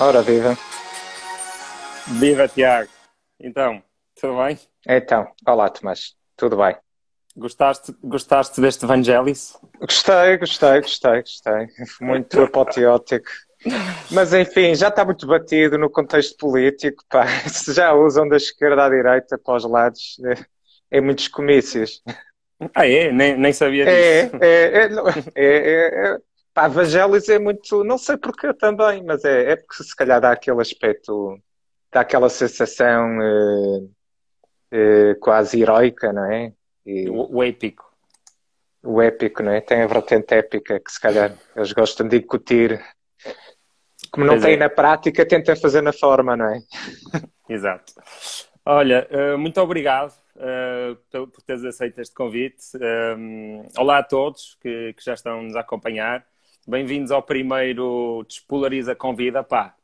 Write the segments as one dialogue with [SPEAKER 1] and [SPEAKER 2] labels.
[SPEAKER 1] Ora, viva.
[SPEAKER 2] Viva, Tiago. Então, tudo bem?
[SPEAKER 1] Então, olá, Tomás. Tudo bem?
[SPEAKER 2] Gostaste, gostaste deste Evangelis?
[SPEAKER 1] Gostei, gostei, gostei, gostei. Muito apoteótico. Mas enfim, já está muito batido no contexto político, pá. Se já usam da esquerda à direita para os lados é, em muitos comícios.
[SPEAKER 2] Ah, é? Nem, nem sabia
[SPEAKER 1] É,
[SPEAKER 2] disso.
[SPEAKER 1] é, é, é, é, é, pá, Evangelis é muito, não sei porquê também, mas é, é porque se calhar dá aquele aspecto, dá aquela sensação eh, eh, quase heroica, não é? E
[SPEAKER 2] O, o épico.
[SPEAKER 1] o épico, não é? Tem a vertente épica que se calhar eles gostam de incutir. Como não
[SPEAKER 2] Pois
[SPEAKER 1] tem
[SPEAKER 2] é.
[SPEAKER 1] na prática, tenta fazer na forma, não é?
[SPEAKER 2] Exato. Olha, eh, muito obrigado por por teres aceito este convite. Um, olá a todos que, que já estão nos a acompanhar. Bem-vindos ao primeiro Despolariza Convida, pá.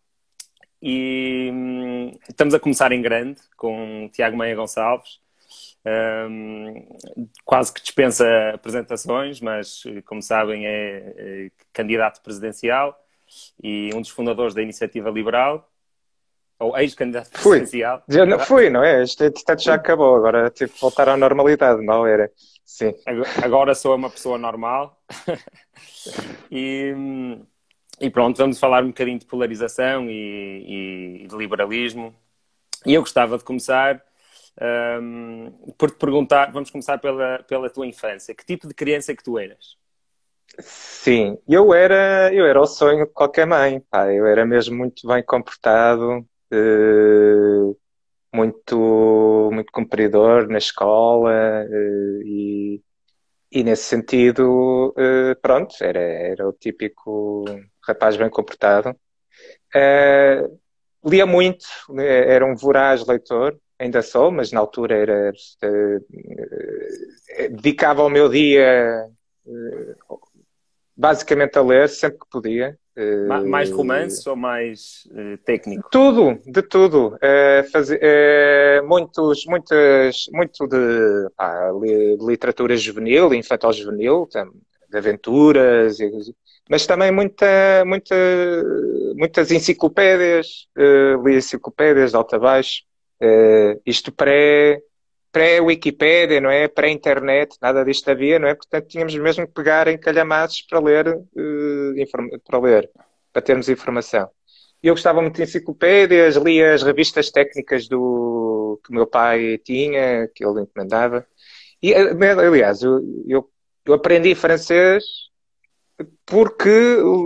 [SPEAKER 2] E hum, estamos a começar em grande com Tiago Meia Gonçalves. Um, quase que dispensa apresentações, mas como sabem é, é candidato presidencial e um dos fundadores da Iniciativa Liberal, ou ex-candidato
[SPEAKER 1] Fui.
[SPEAKER 2] presidencial.
[SPEAKER 1] Já não fui, não é? Este entretanto já acabou, agora tive que voltar à normalidade, não era? Sim.
[SPEAKER 2] Ag- Agora sou uma pessoa normal. e, e pronto, vamos falar um bocadinho de polarização e, e de liberalismo. E eu gostava de começar hum, por te perguntar, vamos começar pela, pela tua infância. Que tipo de criança é que tu eras?
[SPEAKER 1] Sim, eu era, eu era o sonho de qualquer mãe, pá. Eu era mesmo muito bem comportado, muito, muito cumpridor na escola, eh, e, e nesse sentido, eh, pronto, era, era o típico rapaz bem comportado. Eh, lia muito, eh, era um voraz leitor, ainda sou, mas na altura era, eh, eh, dedicava o meu dia basicamente a ler sempre que podia.
[SPEAKER 2] Ma- Mais
[SPEAKER 1] Eh,
[SPEAKER 2] romance ou mais eh, técnico?
[SPEAKER 1] Tudo, de tudo. Eh, muitos, muitas, muito de, pá, li- literatura juvenil, infantil juvenil, tam- de aventuras, mas também muita, muita, muitas enciclopédias, eh, li enciclopédias de alto a baixo, isto pré, pré-Wikipédia, não é? Pré-internet, nada disto havia, não é? Portanto, tínhamos mesmo que pegar em calhamaços para ler, inform- para ler, para termos informação. Eu gostava muito de enciclopédias, lia as revistas técnicas do, que meu pai tinha, que ele encomendava. E, eh, aliás, eu, eu, eu aprendi francês porque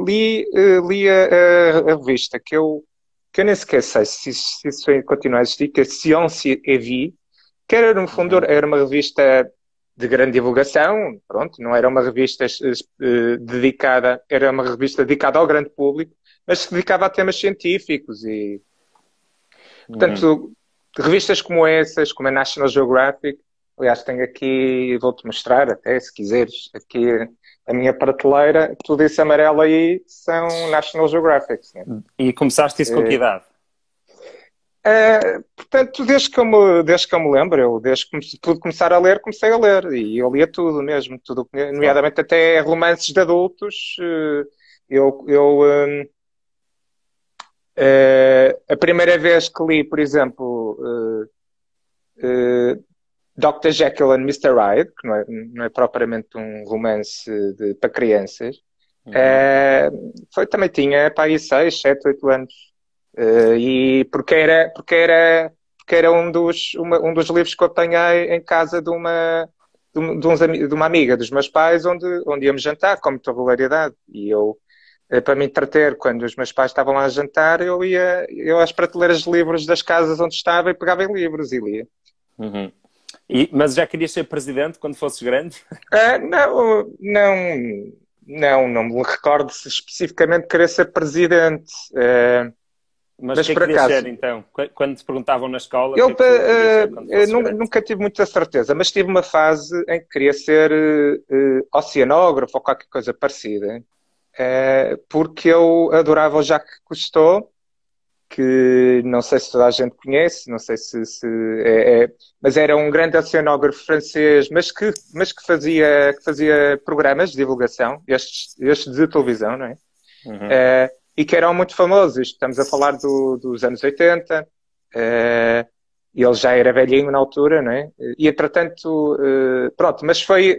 [SPEAKER 1] li, eh, a, a- revista, que eu, que eu nem sequer sei se, se isso continua a existir, que é Science et Vie, que era, no fundo, era uma revista de grande divulgação, pronto, não era uma revista eh, dedicada, era uma revista dedicada ao grande público, mas se dedicava a temas científicos e, portanto, revistas como essas, como a National Geographic, aliás, tenho aqui, vou-te mostrar até, se quiseres, aqui a minha prateleira, tudo isso amarelo aí são National Geographic. Né?
[SPEAKER 2] E começaste isso com que
[SPEAKER 1] Eh,
[SPEAKER 2] idade?
[SPEAKER 1] Uh, portanto, desde que, eu me, desde que eu me lembro, eu desde que comece- pude começar a ler, comecei a ler. E eu lia tudo mesmo, tudo, nomeadamente até romances de adultos. Uh, eu, eu, um, uh, a primeira vez que li, por exemplo, uh, Dr. Jekyll and Mr. Hyde, que não é, não é propriamente um romance de- para crianças, uh, foi, também tinha para aí 6, 7, 8 anos. Uh, e porque era, porque era, porque era um, dos, uma- um dos livros que eu apanhei em casa de uma, de, uns de uma amiga dos meus pais, onde, onde íamos jantar com muita regularidade. E eu, eh, para me entreter, quando os meus pais estavam lá a jantar, eu ia eu às prateleiras de livros das casas onde estava e pegava em livros e lia.
[SPEAKER 2] Uhum. E- mas já querias ser presidente quando fosses grande?
[SPEAKER 1] Ah, não, não, não, não me recordo especificamente querer ser presidente. Ah,
[SPEAKER 2] Mas,
[SPEAKER 1] Mas
[SPEAKER 2] que é
[SPEAKER 1] por
[SPEAKER 2] que
[SPEAKER 1] acaso-
[SPEAKER 2] ser então? Qu- Quando te perguntavam na escola,
[SPEAKER 1] Eu
[SPEAKER 2] que é que ser
[SPEAKER 1] eh, nunca tive muita certeza, mas tive uma fase em que queria ser eh, oceanógrafo ou qualquer coisa parecida, eh, porque eu adorava o Jacques Cousteau, que não sei se toda a gente conhece, não sei se, se é, é- mas era um grande oceanógrafo francês, mas que, mas que fazia, que fazia programas de divulgação, estes, estes de televisão, não é?
[SPEAKER 2] Uhum.
[SPEAKER 1] Eh, e que eram muito famosos. Estamos a falar do, dos anos 80, uh, e ele já era velhinho na altura, não é? E entretanto, uh, pronto, mas foi.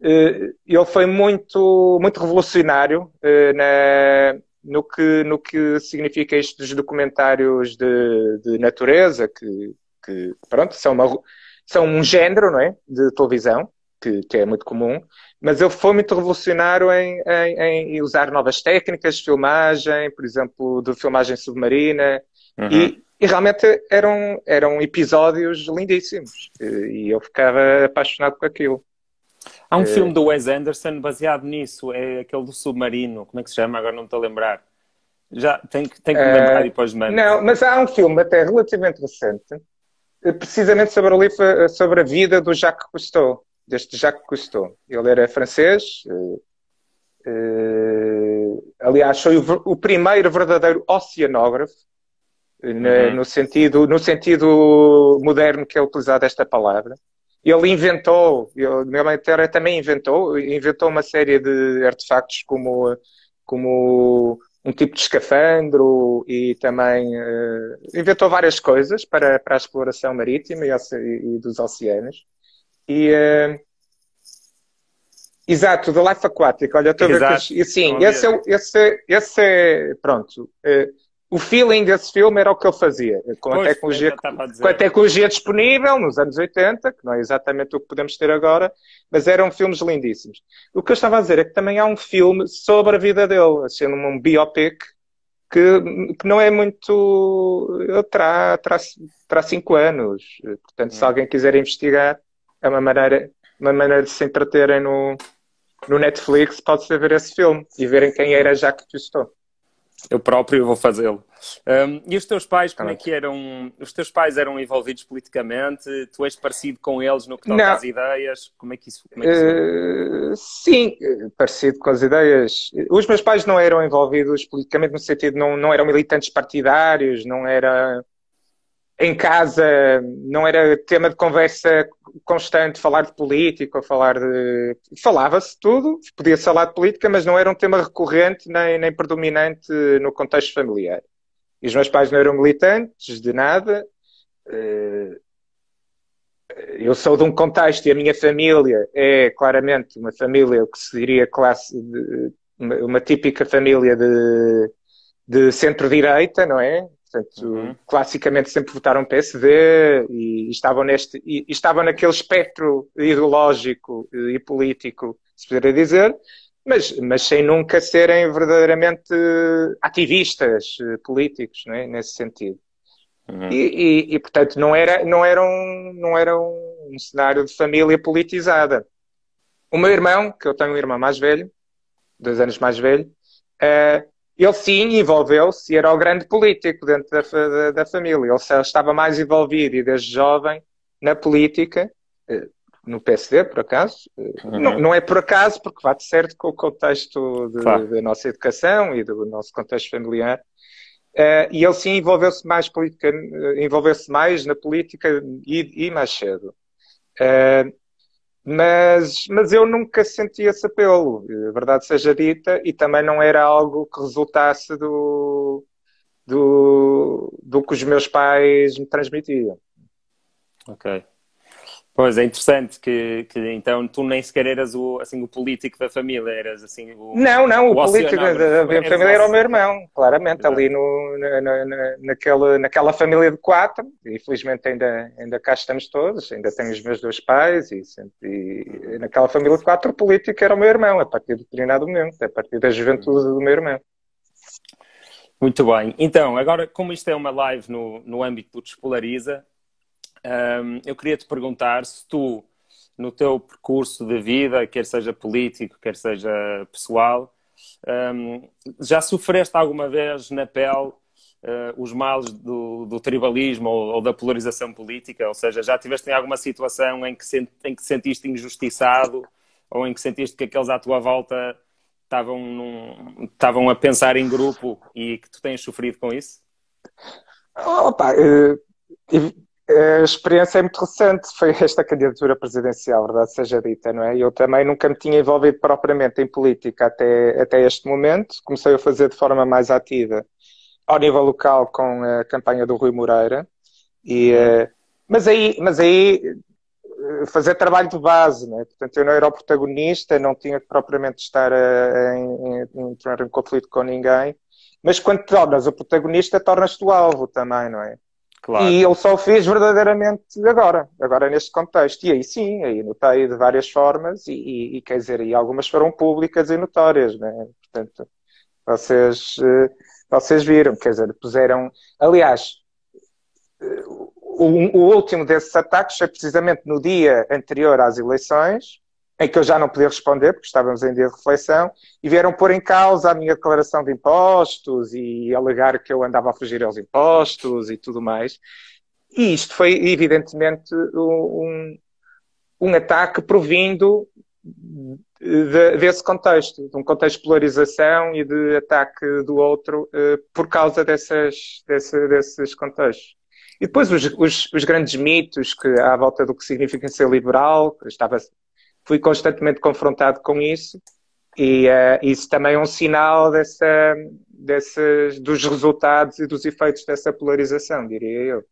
[SPEAKER 1] Uh, ele foi muito, muito revolucionário na, no, que, no que significa isto dos documentários de, de natureza, que, que pronto, são, uma, são um género, não é? De televisão, que, que é muito comum, mas ele foi muito revolucionário em, em, em, usar novas técnicas de filmagem, por exemplo, de filmagem submarina, uhum. e, e, realmente eram, eram episódios lindíssimos, e eu ficava apaixonado por aquilo.
[SPEAKER 2] Há um é... filme do Wes Anderson baseado nisso, é aquele do submarino, como é que se chama? Agora não estou a lembrar. Já tenho, tenho que me lembrar uh, depois mando.
[SPEAKER 1] Não, mas há um filme até relativamente recente, precisamente sobre a, sobre a vida do Jacques Cousteau deste Jacques Cousteau. Ele era francês, uh, aliás, foi o, o, primeiro verdadeiro oceanógrafo, uhum. no, sentido, no sentido moderno que é utilizado esta palavra. Ele inventou, ele, meu Terra também inventou, inventou uma série de artefactos como, como um tipo de escafandro e também uh, inventou várias coisas para, para a exploração marítima e, e dos oceanos. E, uh, exato, da Life Aquática. Olha, estou a ver que. Sim, esse é, esse, esse é. Pronto. Uh, o feeling desse filme era o que ele fazia. Com, pois, a, tecnologia, com a tecnologia disponível nos anos 80, que não é exatamente o que podemos ter agora, mas eram filmes lindíssimos. O que eu estava a dizer é que também há um filme sobre a vida dele, assim, um biopic, que, que não é muito. Terá, terá, terá cinco anos. Portanto, se hum. alguém quiser investigar, é uma maneira, uma maneira de se entreterem no, no Netflix, pode-se ver esse filme e verem quem era Jacques Cousteau.
[SPEAKER 2] Eu próprio vou fazê-lo. Um, e os teus pais, como é que eram? Os teus pais eram envolvidos politicamente? Tu és parecido com eles no que toca às ideias? Como é que isso, como é que isso
[SPEAKER 1] uh, Sim, parecido com as ideias. Os meus pais não eram envolvidos politicamente no sentido, não, não eram militantes partidários, não era em casa não era tema de conversa constante falar de política falar de. Falava-se tudo, podia-se falar de política, mas não era um tema recorrente nem, nem predominante no contexto familiar. E os meus pais não eram militantes de nada. Eh, eu sou de um contexto e a minha família é claramente uma família que se diria classe de, uma, uma típica família de, de centro-direita, não é? Portanto, uhum. classicamente sempre votaram PSD e, e estavam neste e, e, estavam naquele espectro ideológico e político, se poderia dizer, mas, mas sem nunca serem verdadeiramente ativistas eh, políticos, não é? nesse sentido. Uhum. E, e, portanto não era não era um não era um, um cenário de família politizada. O meu irmão, que eu tenho um irmão mais velho, dois anos mais velho, uh, ele sim envolveu-se e era o grande político dentro da, da, da, família. Ele estava mais envolvido e desde jovem na política, eh, no PSD, por acaso. Eh, uhum. Não, não, é por acaso, porque bate certo com o contexto de, claro. da nossa educação e do nosso contexto familiar. Uh, e ele sim envolveu-se mais envolveu-se mais na política e, e mais cedo. Uh, mas, mas eu nunca senti esse apelo, verdade seja dita, e também não era algo que resultasse do, do, do que os meus pais me transmitiam.
[SPEAKER 2] Ok. Pois é interessante que, que então tu nem sequer eras o, assim, o político da família, eras assim o.
[SPEAKER 1] Não, não, o, o político da, da família era o meu irmão, claramente, Exato. ali no, na, na, naquela, naquela família de quatro, e felizmente ainda, ainda cá estamos todos, ainda tenho os meus dois pais, e, e naquela família de quatro o político era o meu irmão, a partir de determinado momento, a partir da juventude do meu irmão.
[SPEAKER 2] Muito bem. Então, agora, como isto é uma live no, no âmbito do Despolariza, um, eu queria te perguntar se tu, no teu percurso de vida, quer seja político, quer seja pessoal, um, já sofreste alguma vez na pele Uh, os males do, do tribalismo ou, ou, da polarização política? Ou seja, já tiveste em alguma situação em que, sent, em que sentiste injustiçado ou em que sentiste que aqueles à tua volta estavam, num, estavam a pensar em grupo e que tu tens sofrido com isso?
[SPEAKER 1] Opa, uh, a experiência é muito recente, foi esta candidatura presidencial, verdade seja dita, não é? Eu também nunca me tinha envolvido propriamente em política até, até este momento, comecei a fazer de forma mais ativa ao nível local com a campanha do Rui Moreira, e, eh, mas aí, mas aí eh, fazer trabalho de base, não é? portanto eu não era o protagonista, não tinha que propriamente estar a, a entrar em conflito com ninguém, mas quando tornas o protagonista, tornas-te o alvo também, não é? Claro. E eu só fiz verdadeiramente agora, agora neste contexto. E aí sim, aí notei de várias formas e, e, e quer dizer, e algumas foram públicas e notórias, né? Portanto, vocês, eh, vocês viram, quer dizer, puseram. Aliás, eh, o, o último desses ataques foi precisamente no dia anterior às eleições, em que eu já não podia responder, porque estávamos em dia de reflexão, e vieram pôr em causa a minha declaração de impostos e alegar que eu andava a fugir aos impostos e tudo mais. E isto foi, evidentemente, um, um ataque provindo de, desse contexto, de um contexto de polarização e de ataque do outro uh, por causa dessas, desse, desses contextos. E depois os, os, os, grandes mitos que à volta do que significa ser liberal, estava fui constantemente confrontado com isso e uh, isso também é um sinal dessa, desses, dos resultados e dos efeitos dessa polarização, diria eu.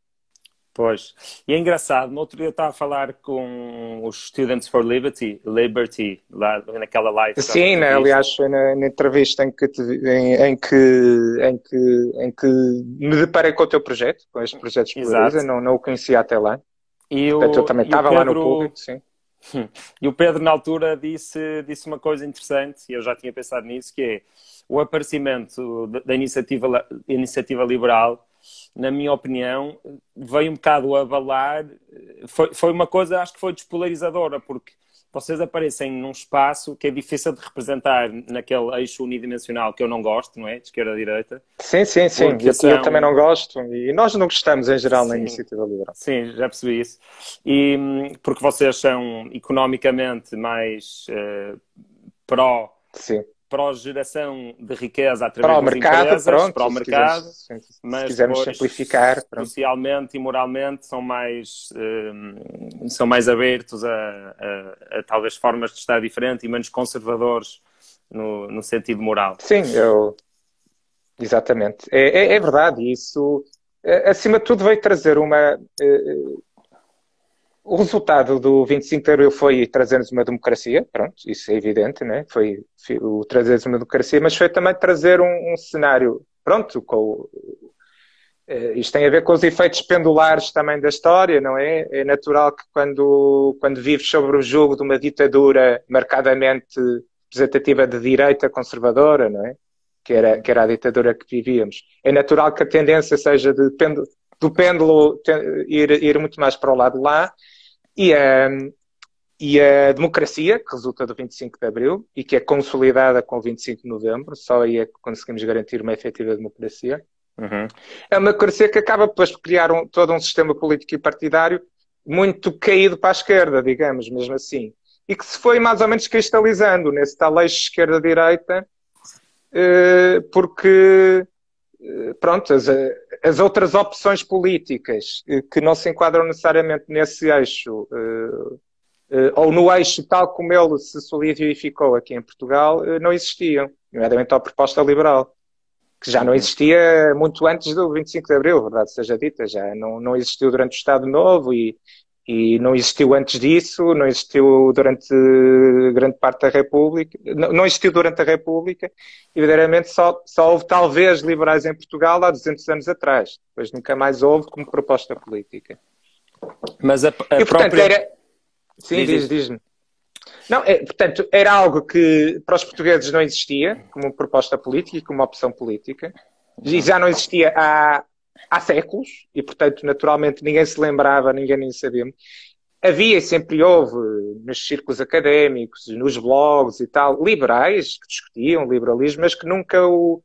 [SPEAKER 2] Pois. E é engraçado, no outro dia eu estava a falar com os Students for Liberty, Liberty, lá naquela live.
[SPEAKER 1] Sim, né, aliás, foi na, na entrevista em que, te, em, em, que, em, que, em que me deparei com o teu projeto, com este projeto de Polariza, não, não o conhecia até lá. E o, eu também estava lá no público, sim.
[SPEAKER 2] E o Pedro, na altura, disse, disse uma coisa interessante, e eu já tinha pensado nisso, que é o aparecimento da iniciativa, iniciativa liberal, na minha opinião, veio um bocado abalar, foi, foi uma coisa, acho que foi despolarizadora, porque vocês aparecem num espaço que é difícil de representar naquele eixo unidimensional que eu não gosto, não é? De esquerda a direita.
[SPEAKER 1] Sim, sim, sim. Eu, são... eu, também não gosto. E nós não gostamos em geral sim. na iniciativa liberal.
[SPEAKER 2] Sim, já percebi isso. E porque vocês são economicamente mais uh, pró.
[SPEAKER 1] Sim
[SPEAKER 2] pró-geração de riqueza através
[SPEAKER 1] para o mercado,
[SPEAKER 2] empresas,
[SPEAKER 1] pronto,
[SPEAKER 2] para o mercado, quiseres,
[SPEAKER 1] se mas quisermos simplificar,
[SPEAKER 2] pronto. socialmente e moralmente são mais, um, são mais abertos a, a, a, talvez formas de estar diferente e menos conservadores no, no sentido moral.
[SPEAKER 1] Sim, eu... exatamente. É, é, é verdade, isso acima de tudo veio trazer uma uh, o resultado do 25 de Abril foi trazer-nos uma democracia, pronto, isso é evidente, né? foi o trazer-nos uma democracia, mas foi também trazer um, um cenário, pronto, com, uh, isto tem a ver com os efeitos pendulares também da história, não é? É natural que quando, quando vives sobre o jogo de uma ditadura marcadamente representativa de direita conservadora, não é? Que era, que era a ditadura que vivíamos. É natural que a tendência seja de do pêndulo ir, ir muito mais para o lado lá e a, e a democracia, que resulta do 25 de Abril e que é consolidada com o 25 de Novembro, só aí é que conseguimos garantir uma efetiva democracia. Uhum. É uma democracia que acaba depois por criar um, todo um sistema político e partidário muito caído para a esquerda, digamos, mesmo assim. E que se foi mais ou menos cristalizando nesse tal eixo esquerda-direita, eh, porque pronto, as, as, outras opções políticas eh, que não se enquadram necessariamente nesse eixo, eh, ou no eixo tal como ele se solidificou aqui em Portugal, não existiam, nomeadamente a proposta liberal, que já não existia muito antes do 25 de Abril, verdade seja dita, já não, não existiu durante o Estado Novo e, e não existiu antes disso, não existiu durante grande parte da República, não, existiu durante a República, e verdadeiramente só, só houve talvez liberais em Portugal há 200 anos atrás, depois nunca mais houve como proposta política.
[SPEAKER 2] Mas a, a
[SPEAKER 1] e, portanto, própria... era... Sim, diz-me. Diz, não, é, portanto, era algo que para os portugueses não existia como proposta política e como opção política, e já não existia há, há séculos, e portanto, naturalmente, ninguém se lembrava, ninguém nem sabia. Havia e sempre houve, nos círculos académicos, nos blogs e tal, liberais que discutiam liberalismo, mas que nunca o,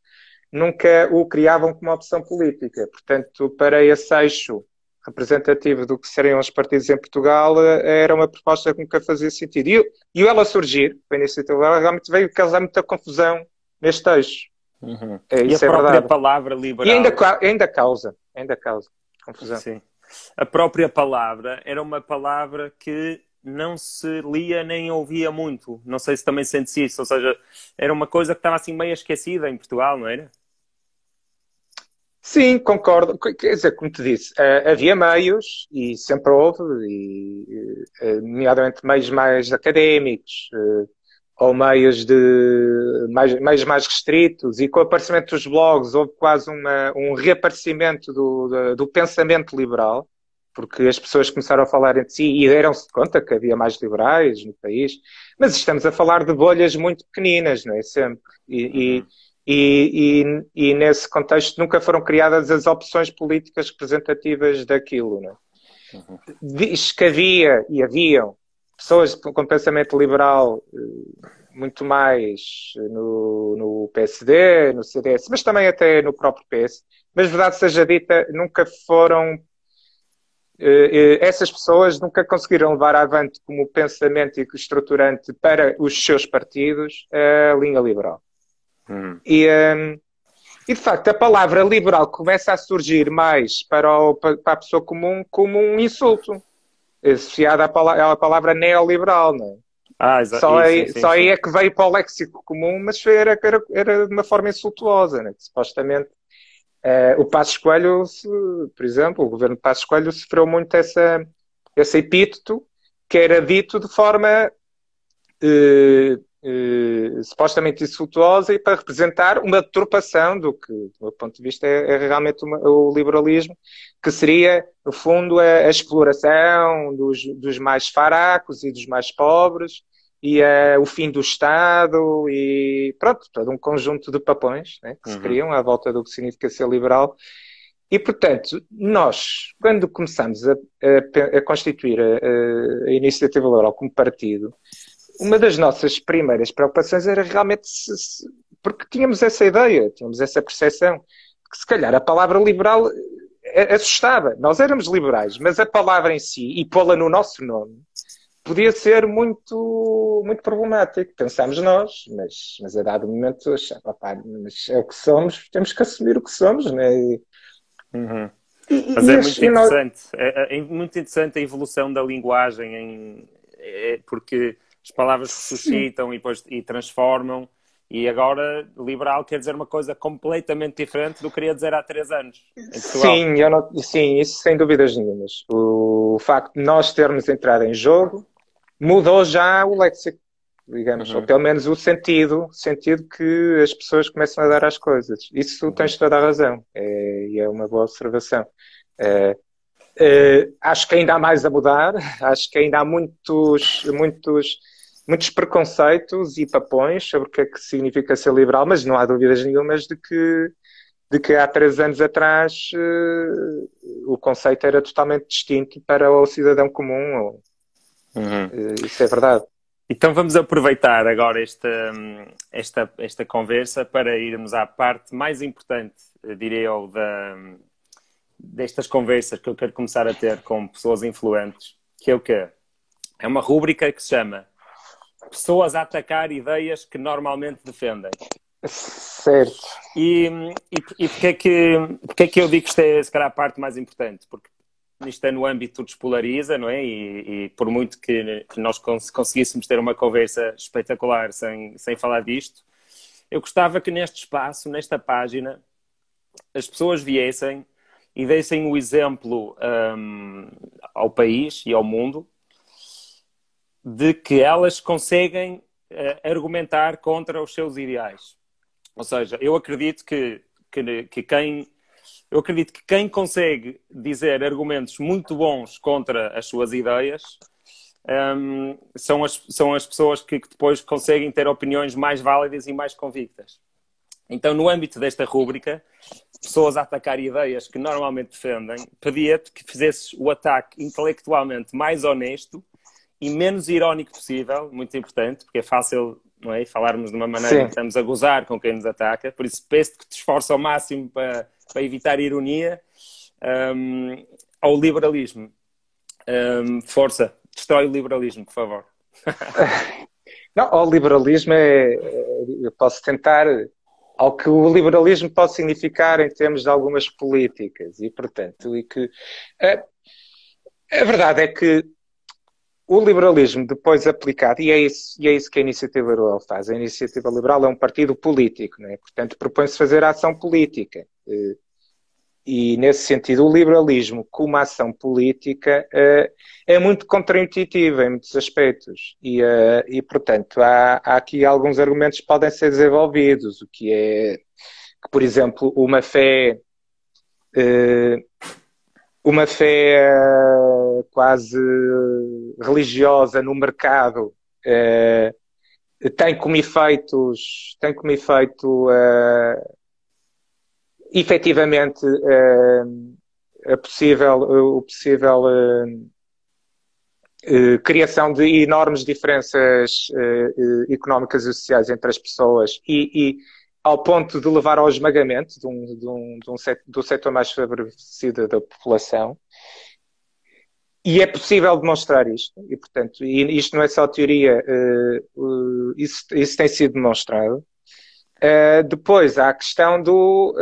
[SPEAKER 1] nunca o criavam como opção política. Portanto, para esse eixo representativo do que seriam os partidos em Portugal, era uma proposta que nunca fazia sentido. E, e ela surgir, a iniciativa realmente veio causar muita confusão neste eixo.
[SPEAKER 2] Uhum. É, e a é própria verdade. palavra liberal.
[SPEAKER 1] E ainda, ainda causa, ainda causa confusão.
[SPEAKER 2] Sim. a própria palavra era uma palavra que não se lia nem ouvia muito. Não sei se também sente isso, ou seja, era uma coisa que estava assim meio esquecida em Portugal, não era?
[SPEAKER 1] Sim, concordo. Quer dizer, como te disse, eh, havia meios, e sempre houve, e, eh, nomeadamente meios mais académicos, eh, ou meios de mais, meios mais restritos, e com o aparecimento dos blogs houve quase uma, um reaparecimento do, do, do pensamento liberal, porque as pessoas começaram a falar entre si e deram-se conta que havia mais liberais no país, mas estamos a falar de bolhas muito pequeninas, não é? Sempre. E, uhum. E, e, e, nesse contexto nunca foram criadas as opções políticas representativas daquilo. Não? É? Uhum. Diz que havia e haviam pessoas com pensamento liberal eh, muito mais no, no PSD, no CDS, mas também até no próprio PS. Mas, verdade seja dita, nunca foram. Eh, eh, essas pessoas nunca conseguiram levar avante como pensamento estruturante para os seus partidos a linha liberal. Hum. E, um, e de facto, a palavra liberal começa a surgir mais para, o, para a pessoa comum como um insulto, associada à palavra, à palavra neoliberal, não é? Ah, só, isso, aí, sim, só sim. aí é que veio para o léxico comum, mas era, era, era de uma forma insultuosa, né? supostamente uh, o Passo Escolho, por exemplo, o governo de Passo Escolho sofreu muito essa, esse epíteto que era dito de forma uh, eh, supostamente insultuosa e para representar uma deturpação do que, do meu ponto de vista, é, é realmente uma, o liberalismo, que seria, no fundo, a, a exploração dos, dos, mais faracos e dos mais pobres e a, o fim do Estado e pronto, todo um conjunto de papões né, que uhum. se criam à volta do que significa ser liberal. E, portanto, nós, quando começamos a, a, a constituir a, a, Iniciativa Liberal como partido, uma das nossas primeiras preocupações era realmente se, se, porque tínhamos essa ideia, tínhamos essa percepção que se calhar a palavra liberal eh, assustava. Nós éramos liberais, mas a palavra em si e pô-la no nosso nome podia ser muito, muito problemático. Pensámos nós, mas, mas a dado momento, opa, mas é o que somos, temos que assumir o que somos, né? E,
[SPEAKER 2] uhum. Mas é muito interessante, nós... é, é, muito interessante a evolução da linguagem, em, é, porque as palavras ressuscitam e, depois, e transformam. E agora, liberal quer dizer uma coisa completamente diferente do que queria dizer há três anos.
[SPEAKER 1] Sim, eu não, sim, isso sem dúvidas nenhumas. O facto de nós termos entrado em jogo mudou já o léxico, digamos, uhum. ou pelo menos o sentido, sentido que as pessoas começam a dar às coisas. Isso uhum. tens toda a razão, é, e é uma boa observação. É, é, acho que ainda há mais a mudar, acho que ainda há muitos, muitos muitos preconceitos e papões sobre o que é que significa ser liberal, mas não há dúvidas nenhumas de que, de que há três anos atrás uh, o conceito era totalmente distinto para o cidadão comum. Uhum. Uh, isso é verdade.
[SPEAKER 2] Então vamos aproveitar agora esta, esta, esta conversa para irmos à parte mais importante, diria eu, da, destas conversas que eu quero começar a ter com pessoas influentes, que é o quê? É uma rúbrica que se chama pessoas a atacar ideias que normalmente defendem.
[SPEAKER 1] Certo.
[SPEAKER 2] E, e, e porque, é que, porque é que eu digo que isto é, se calhar, a parte mais importante? Porque isto é no âmbito despolariza, não é? E, e por muito que, que, nós conseguíssemos ter uma conversa espetacular sem, sem falar disto, eu gostava que neste espaço, nesta página, as pessoas viessem e dessem o exemplo um, ao país e ao mundo de que elas conseguem uh, argumentar contra os seus ideais. Ou seja, eu acredito que, que, que, quem eu acredito que quem consegue dizer argumentos muito bons contra as suas ideias um, ehm, são, as, são as pessoas que, que, depois conseguem ter opiniões mais válidas e mais convictas. Então, no âmbito desta rúbrica, pessoas a atacar ideias que normalmente defendem, pedia-te que fizesses o ataque intelectualmente mais honesto e menos irónico possível, muito importante, porque é fácil não é? falarmos de uma maneira Sim. que estamos a gozar com quem nos ataca, por isso peço que te esforce ao máximo para, para evitar ironia um, ao liberalismo. Um, força, destrói o liberalismo, por favor.
[SPEAKER 1] Não, ao liberalismo é, eu posso tentar ao que o liberalismo pode significar em termos de algumas políticas e portanto e que é, A verdade é que o liberalismo depois aplicado, e é isso, e é isso que a Iniciativa Liberal faz, a Iniciativa Liberal é um partido político, né? portanto propõe-se fazer ação política. Eh, e, nesse sentido, o liberalismo como ação política eh, é muito contraintuitivo em muitos aspectos. E, eh, e portanto, há, há, aqui alguns argumentos que podem ser desenvolvidos, o que é que, por exemplo, uma fé uma fé quase religiosa no mercado eh, tem como efeitos, tem como efeito uh, efetivamente a possível, o possível criação de enormes diferenças económicas e sociais entre as pessoas. E, e ao ponto de levar ao esmagamento de um, de um, de um set, do setor mais favorecido da população. E é possível demonstrar isto, e portanto, isto não é só teoria, uh, uh, isso, isso, tem sido demonstrado. Uh, depois há a questão do.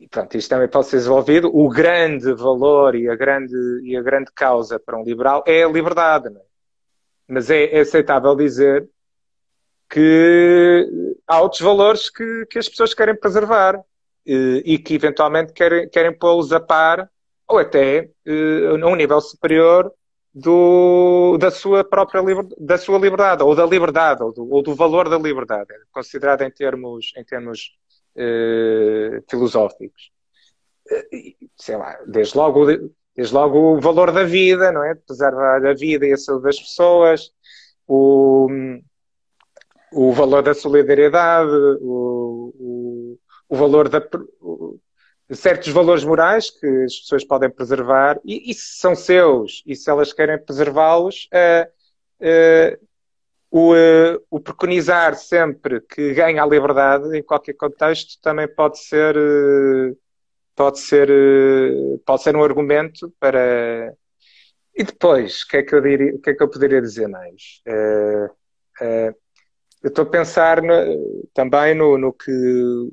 [SPEAKER 1] e pronto, isto também pode ser desenvolvido. O grande valor e a grande, e a grande causa para um liberal é a liberdade. É? Mas é, é aceitável dizer que há outros valores que, que as pessoas querem preservar e, e que eventualmente querem, querem pô-los a par ou até uh, a um nível superior do, da sua própria liberdade, da sua liberdade, ou da liberdade, ou do, ou do valor da liberdade, considerado em termos, em termos uh, filosóficos. Sei lá, desde logo, desde logo o valor da vida, não é? Preservar a vida e a saúde das pessoas, o, o valor da solidariedade, o, o, o valor da, o, certos valores morais que as pessoas podem preservar e, e são seus e se elas querem preservá-los, uh, uh, o, uh, o, preconizar sempre que ganha a liberdade em qualquer contexto também pode ser pode ser pode ser um argumento para e depois o que é que eu diria o que é que eu poderia dizer mais eu estou a pensar no, também no, no, que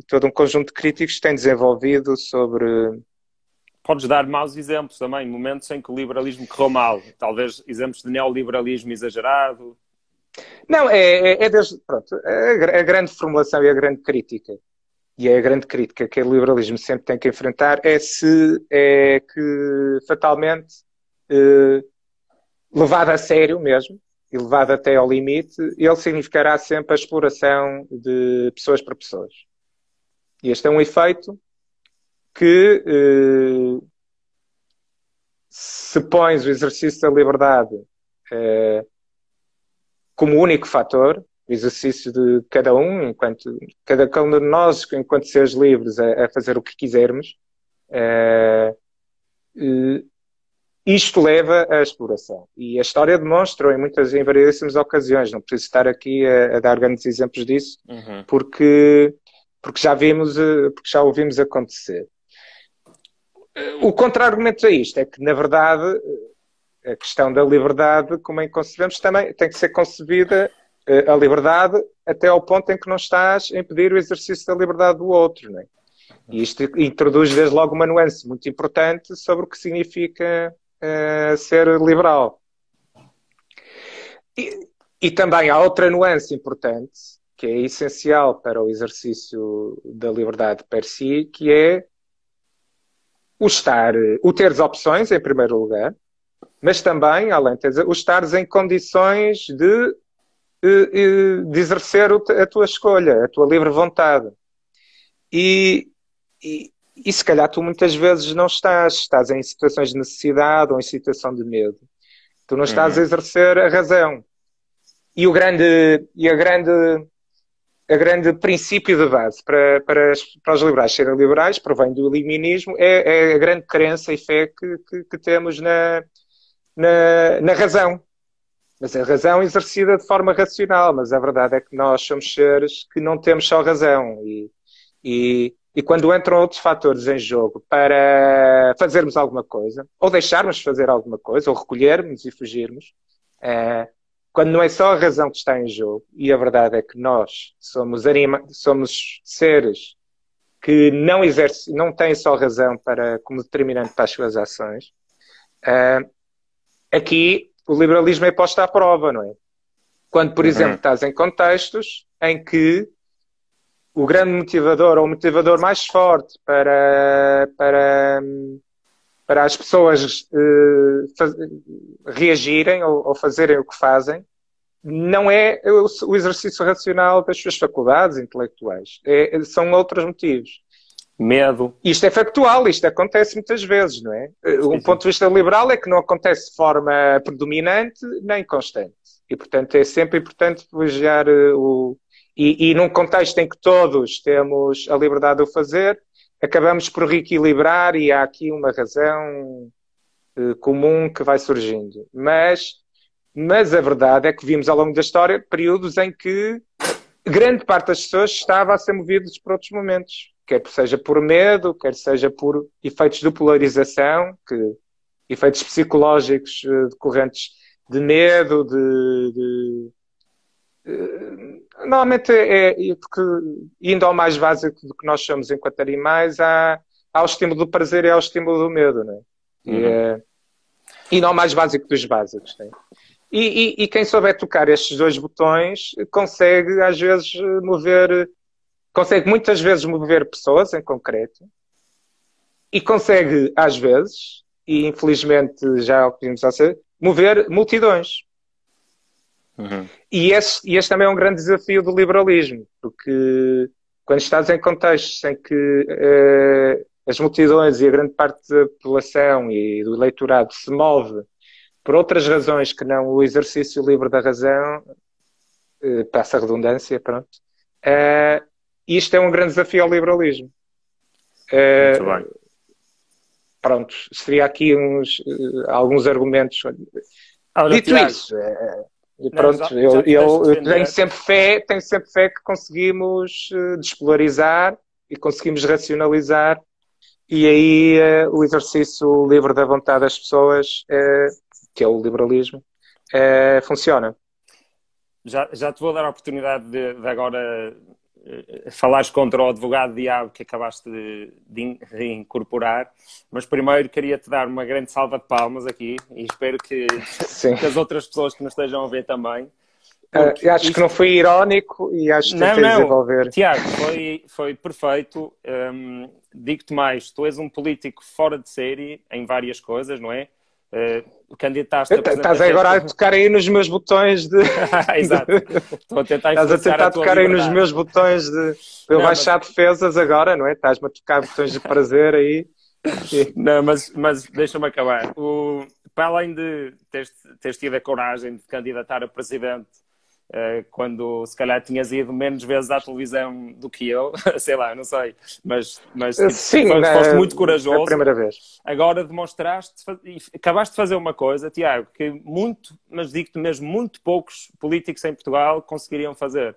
[SPEAKER 1] todo um conjunto de críticos tem desenvolvido sobre.
[SPEAKER 2] Podes dar maus exemplos também, momentos em que o liberalismo correu mal, talvez exemplos de neoliberalismo exagerado.
[SPEAKER 1] Não, é, é, é desde, pronto, é a grande formulação e a grande crítica, e é a grande crítica que o liberalismo sempre tem que enfrentar, é se é que fatalmente eh, levado a sério mesmo, elevado até ao limite, ele significará sempre a exploração de pessoas para pessoas. E este é um efeito que eh, se pões o exercício da liberdade eh, como único fator, o exercício de cada um, enquanto cada um de nós, enquanto seres livres, a, fazer o que quisermos, eh isto leva à exploração. E a história demonstra em muitas, em variedíssimas ocasiões, não preciso estar aqui a, a dar grandes exemplos disso, uhum. porque, porque já vimos, eh, porque já ouvimos acontecer. O contra-argumento a isto é que, na verdade, a questão da liberdade, como é que concebemos, também tem que ser concebida eh, a liberdade até ao ponto em que não estás a impedir o exercício da liberdade do outro. Não é? E isto introduz desde logo uma nuance muito importante sobre o que significa uh, ser liberal. E, e também há outra nuance importante, que é essencial para o exercício da liberdade per si, que é o estar, o teres opções, em primeiro lugar, mas também, além de ter, o estares em condições de, de, de exercer a tua escolha, a tua livre vontade. E, e se calhar tu muitas vezes não estás, estás em situações de necessidade ou em situação de medo. Tu não estás uhum. a exercer a razão. E o grande, e a grande, a grande princípio de base para, para, para os liberais serem liberais, provém do iluminismo, é, é a grande crença e fé que, que, que temos na, na, na razão. Mas a razão exercida de forma racional, mas a verdade é que nós somos seres que não temos só razão. E, e, e quando entram outros fatores em jogo para fazermos alguma coisa, ou deixarmos de fazer alguma coisa, ou recolhermos e fugirmos, é, quando não é só a razão que está em jogo, e a verdade é que nós somos, anima somos seres que não, exerce, não têm só razão para, como determinante para as suas ações, Uh, aqui o liberalismo é posto à prova, não é? Quando, por uhum. exemplo, estás em contextos em que o grande motivador ou o motivador mais forte para, para, para as pessoas uh, faz, reagirem ou, ou, fazerem o que fazem não é o, o exercício racional das suas faculdades intelectuais. É, são outros motivos.
[SPEAKER 2] Medo.
[SPEAKER 1] Isto é factual, isto acontece muitas vezes, não é? Um sim. ponto de vista liberal é que não acontece de forma predominante nem constante. E, portanto, é sempre importante vigiar eh, o. E, e num contexto em que todos temos a liberdade de o fazer, acabamos por reequilibrar e há aqui uma razão uh, comum que vai surgindo. Mas, mas a verdade é que vimos ao longo da história períodos em que grande parte das pessoas estava a ser movidas por outros momentos. Quer seja por medo, quer seja por efeitos de polarização, que, efeitos psicológicos uh, decorrentes de medo, de, de normalmente é, é, porque indo ao mais básico do que nós somos enquanto animais, há, há o estímulo do prazer e há o estímulo do medo, né? Uhum. E, é, e não mais básico dos básicos, né? E, e, e, quem souber tocar estes dois botões consegue às vezes mover, consegue muitas vezes mover pessoas em concreto e consegue às vezes, e infelizmente já o que vimos a ser, mover multidões. Uhum. E, esse, e este também é um grande desafio do liberalismo, porque quando estás em contextos em que uh, as multidões e a grande parte da população e do eleitorado se move por outras razões que não o exercício livre da razão, uh, passa a redundância, pronto, uh, isto é um grande desafio ao liberalismo.
[SPEAKER 2] Muito bem
[SPEAKER 1] pronto, seria aqui uns, alguns argumentos. Olha, Dito Tiago, isso, é, pronto, não, já, eu, já eu, eu tenho sempre fé, tenho sempre fé que conseguimos uh, despolarizar e conseguimos racionalizar e aí uh, o exercício livre da vontade das pessoas, uh, que é o liberalismo, funciona.
[SPEAKER 2] Já, já te vou dar a oportunidade de, de agora eh, falares contra o advogado diabo que acabaste de, de, de incorporar, mas primeiro queria-te dar uma grande salva de palmas aqui e espero que, que as outras pessoas que nos estejam a ver também.
[SPEAKER 1] Uh, acho isto... que não foi irónico e acho que não, não. desenvolver.
[SPEAKER 2] Tiago, foi, foi perfeito. Um, Digo-te mais, tu és um político fora de série em várias coisas, não é? Uh, candidataste
[SPEAKER 1] a Estás agora a tocar aí nos meus botões de.
[SPEAKER 2] Exato. Estou a tentar
[SPEAKER 1] Estás a tentar a tocar aí nos meus botões de. Eu não, baixar mas... defesas agora, não é? Estás-me a tocar botões de prazer aí.
[SPEAKER 2] não, mas, mas deixa-me acabar. O... Para além de teres, teres tido a coragem de candidatar a presidente eh, quando se calhar tinhas ido menos vezes à televisão do que eu, sei lá, não sei, mas, mas tipo,
[SPEAKER 1] Sim,
[SPEAKER 2] foste, foste muito corajoso.
[SPEAKER 1] primeira vez.
[SPEAKER 2] Agora demonstraste e acabaste de fazer uma coisa, Tiago, que muito, mas digo-te mesmo, muito poucos políticos em Portugal conseguiriam fazer.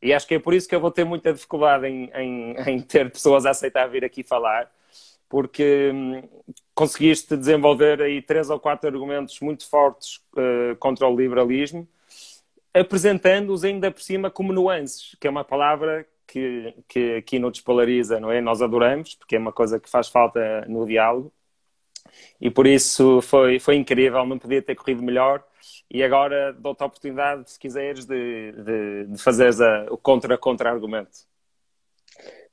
[SPEAKER 2] E acho que é por isso que eu vou ter muita dificuldade em, em, em ter pessoas a aceitar vir aqui falar, porque hum, conseguiste desenvolver aí três ou quatro argumentos muito fortes uh, contra o liberalismo apresentando-os ainda por cima como nuances, que é uma palavra que, que aqui não despolariza, não é? Nós adoramos, porque é uma coisa que faz falta no diálogo. E por isso foi, foi incrível, não podia ter corrido melhor. E agora dou-te a oportunidade, se quiseres, de, de, de fazeres a, o contra-contra-argumento.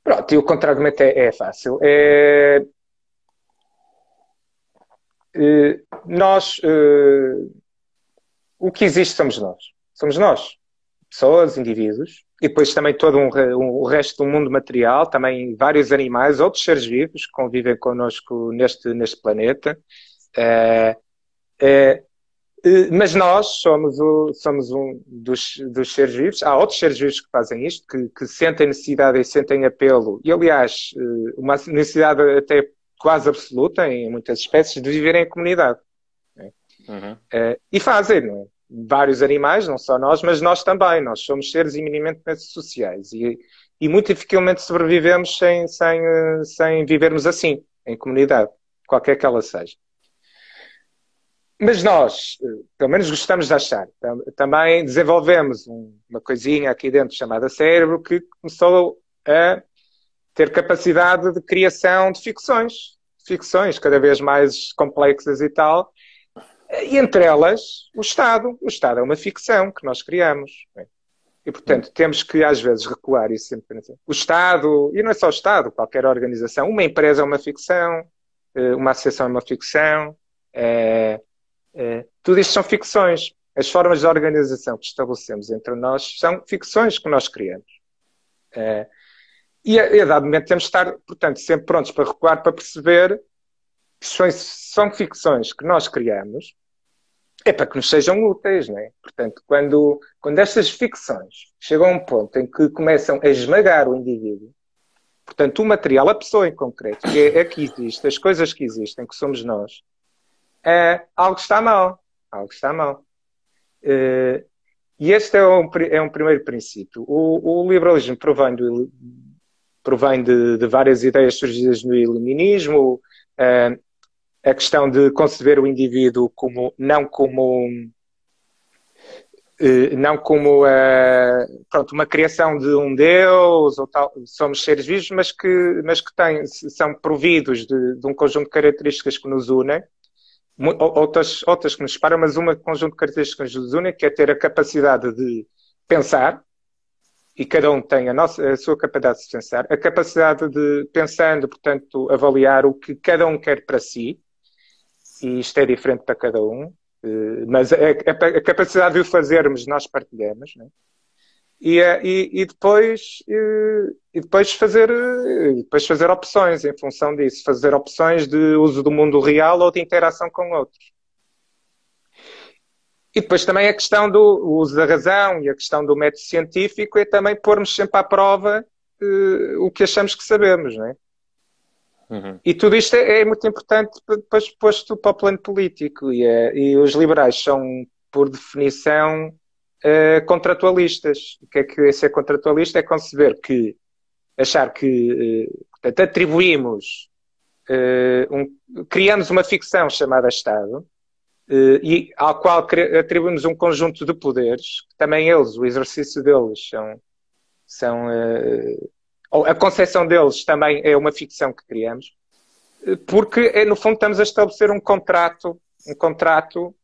[SPEAKER 1] Pronto, e o contra-argumento é, é, fácil. É... é nós, é... o que existe somos nós somos nós, pessoas, indivíduos, e depois também todo um, um, o resto do mundo material, também vários animais, outros seres vivos que convivem connosco neste, neste planeta. É, é, mas nós somos, o, somos um dos, dos seres vivos. Há outros seres vivos que fazem isto, que, que sentem necessidade e sentem apelo, e aliás, uma necessidade até quase absoluta em muitas espécies de viverem em comunidade. Uhum. É, e fazem, não é? Vários animais, não só nós, mas nós também. Nós somos seres eminentemente sociais e, e muito dificilmente sobrevivemos sem, sem, sem vivermos assim, em comunidade, qualquer que ela seja. Mas nós, pelo menos gostamos de achar, também desenvolvemos uma coisinha aqui dentro chamada cérebro que começou a ter capacidade de criação de ficções, ficções cada vez mais complexas e tal, E entre elas, o Estado. O Estado é uma ficção que nós criamos. É? E, portanto, temos que, às vezes, recuar isso sempre. O Estado, e não é só o Estado, qualquer organização, uma empresa é uma ficção, eh, uma associação é uma ficção, é, é, tudo isto são ficções. As formas de organização que estabelecemos entre nós são ficções que nós criamos. É, e, a, a dado momento, temos de estar, portanto, sempre prontos para recuar, para perceber que são, são ficções que nós criamos é para que nos sejam úteis, não é? Portanto, quando, quando estas ficções chegam a um ponto em que começam a esmagar o indivíduo, portanto, o material, a pessoa em concreto, que é, é que existe, as coisas que existem, que somos nós, é, algo está mal. Algo está mal. É, e este é um, é um primeiro princípio. O, o liberalismo provém, do, provém de, de, várias ideias surgidas no iluminismo, é, a questão de conceber o indivíduo como não como eh, não como uh, pronto, uma criação de um Deus ou tal, somos seres vivos, mas que, mas que têm, são providos de, de um conjunto de características que nos unem, outras, outras que nos separam, mas uma conjunto de características que nos unem, que é ter a capacidade de pensar, e cada um tem a, nossa, a sua capacidade de pensar, a capacidade de, pensando, portanto, avaliar o que cada um quer para si, e isto é diferente para cada um, eh, mas a, a, a capacidade de o fazermos nós partilhamos, né? e, eh, e, e, depois eh, e, depois fazer e depois fazer opções em função disso, fazer opções de uso do mundo real ou de interação com outros. E depois também a questão do uso da razão e a questão do método científico é também pormos sempre à prova uh, o que achamos que sabemos, não é? Uhum. E tudo isto é, é, muito importante depois posto para o plano político. E, é, e os liberais são, por definição, uh, contratualistas. O que é que ser contratualista? É conceber que, achar que, uh, portanto, atribuímos, uh, um, criamos uma ficção chamada Estado, e ao qual atribuímos um conjunto de poderes, que também eles, o exercício deles, são, são a concepção deles também é uma ficção que criamos, porque é, no fundo estamos a estabelecer um contrato, um contrato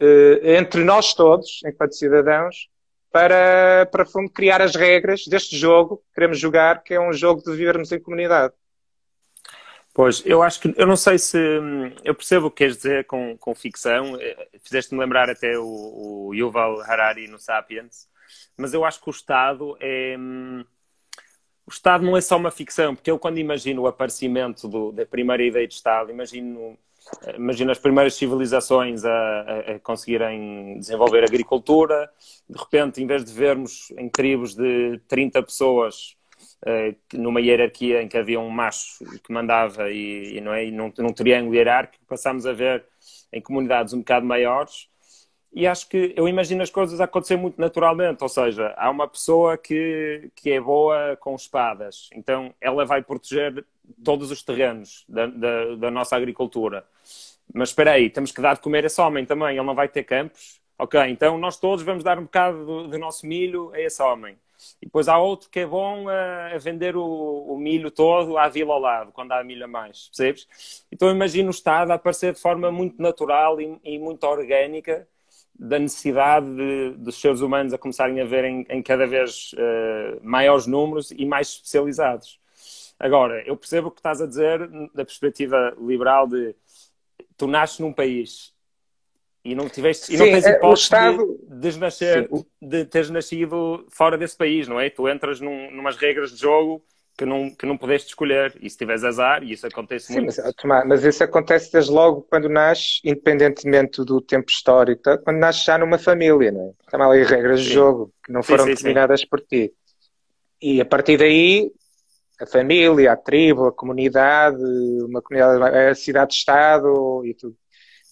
[SPEAKER 1] eh, entre nós todos, enquanto cidadãos, para, para fundo, criar as regras deste jogo que queremos jogar, que é um jogo de vivermos em comunidade.
[SPEAKER 2] Pois, eu acho que, eu não sei se, eu percebo o que queres dizer com, com ficção, eh, fizeste-me lembrar até o, o Yuval Harari no Sapiens, mas eu acho que o Estado é, hum, o Estado não é só uma ficção, porque eu quando imagino o aparecimento do, da primeira ideia de Estado, imagino, imagino as primeiras civilizações a, a, a, conseguirem desenvolver agricultura, de repente, em vez de vermos em tribos de 30 pessoas uh, numa hierarquia em que havia um macho que mandava e, e não é, num, num triângulo hierárquico, passámos a ver em comunidades um bocado maiores e acho que eu imagino as coisas a acontecer muito naturalmente, ou seja, há uma pessoa que, que é boa com espadas, então ela vai proteger todos os terrenos da, da, da nossa agricultura. Mas espera aí, temos que dar de comer a esse homem também, ele não vai ter campos. Ok, então nós todos vamos dar um bocado do, do nosso milho a esse homem. E depois há outro que é bom a, a vender o, o, milho todo à vila ao lado, quando há milho a mais, percebes? Então imagino o Estado a aparecer de forma muito natural e, e muito orgânica, da necessidade de, dos seres humanos a começarem a ver em, em cada vez uh, maiores números e mais especializados. Agora, eu percebo o que estás a dizer da perspectiva liberal de tu nasces num país e não tiveste Sim, e não tens é, hipótese Estado... de, de, de teres nascido fora desse país, não é? Tu entras num, numas regras de jogo que não, que não pudeste escolher. E se tiveres azar, e isso acontece Sim, muito.
[SPEAKER 1] Mas, Tomás, mas isso acontece desde logo quando nasces, independentemente do tempo histórico, tá? quando nasces já numa família, não é? Também ali regras sim. de jogo que não foram sim, determinadas por ti. E a partir daí, a família, a tribo, a comunidade, uma comunidade, a cidade-estado e tudo.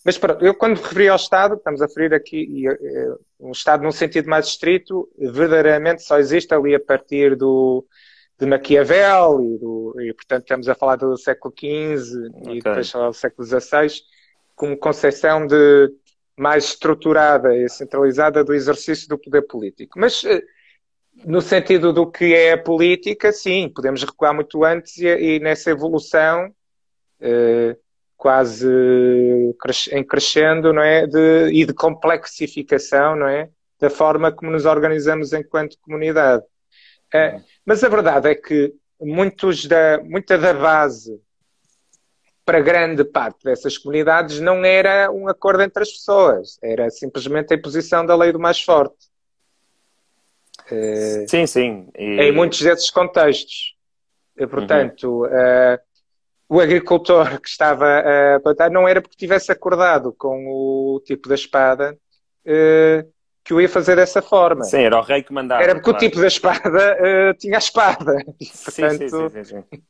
[SPEAKER 1] Mas pronto, eu quando referi ao Estado, estamos a referir aqui, e, eh, um Estado num sentido mais estrito, verdadeiramente só existe ali a partir do, de Maquiavel e, do, e, portanto estamos a falar do século XV okay. e depois do século XVI como concepção de mais estruturada e centralizada do exercício do poder político. Mas eh, no sentido do que é a política, sim, podemos recuar muito antes e, e nessa evolução, eh, quase em crescendo, não é? De, e de complexificação, não é? Da forma como nos organizamos enquanto comunidade. É, mas a verdade é que muitos da, muita da base para grande parte dessas comunidades não era um acordo entre as pessoas, era simplesmente a imposição da lei do mais forte.
[SPEAKER 2] É, sim, sim.
[SPEAKER 1] E... Em muitos desses contextos. E, portanto, uhum. uh, o agricultor que estava a plantar não era porque tivesse acordado com o tipo da espada uh, que o ia fazer dessa forma.
[SPEAKER 2] Sim, era o rei que mandava.
[SPEAKER 1] Era porque claro. o tipo da espada uh, tinha a espada. E, portanto, sim, sim, sim, sim,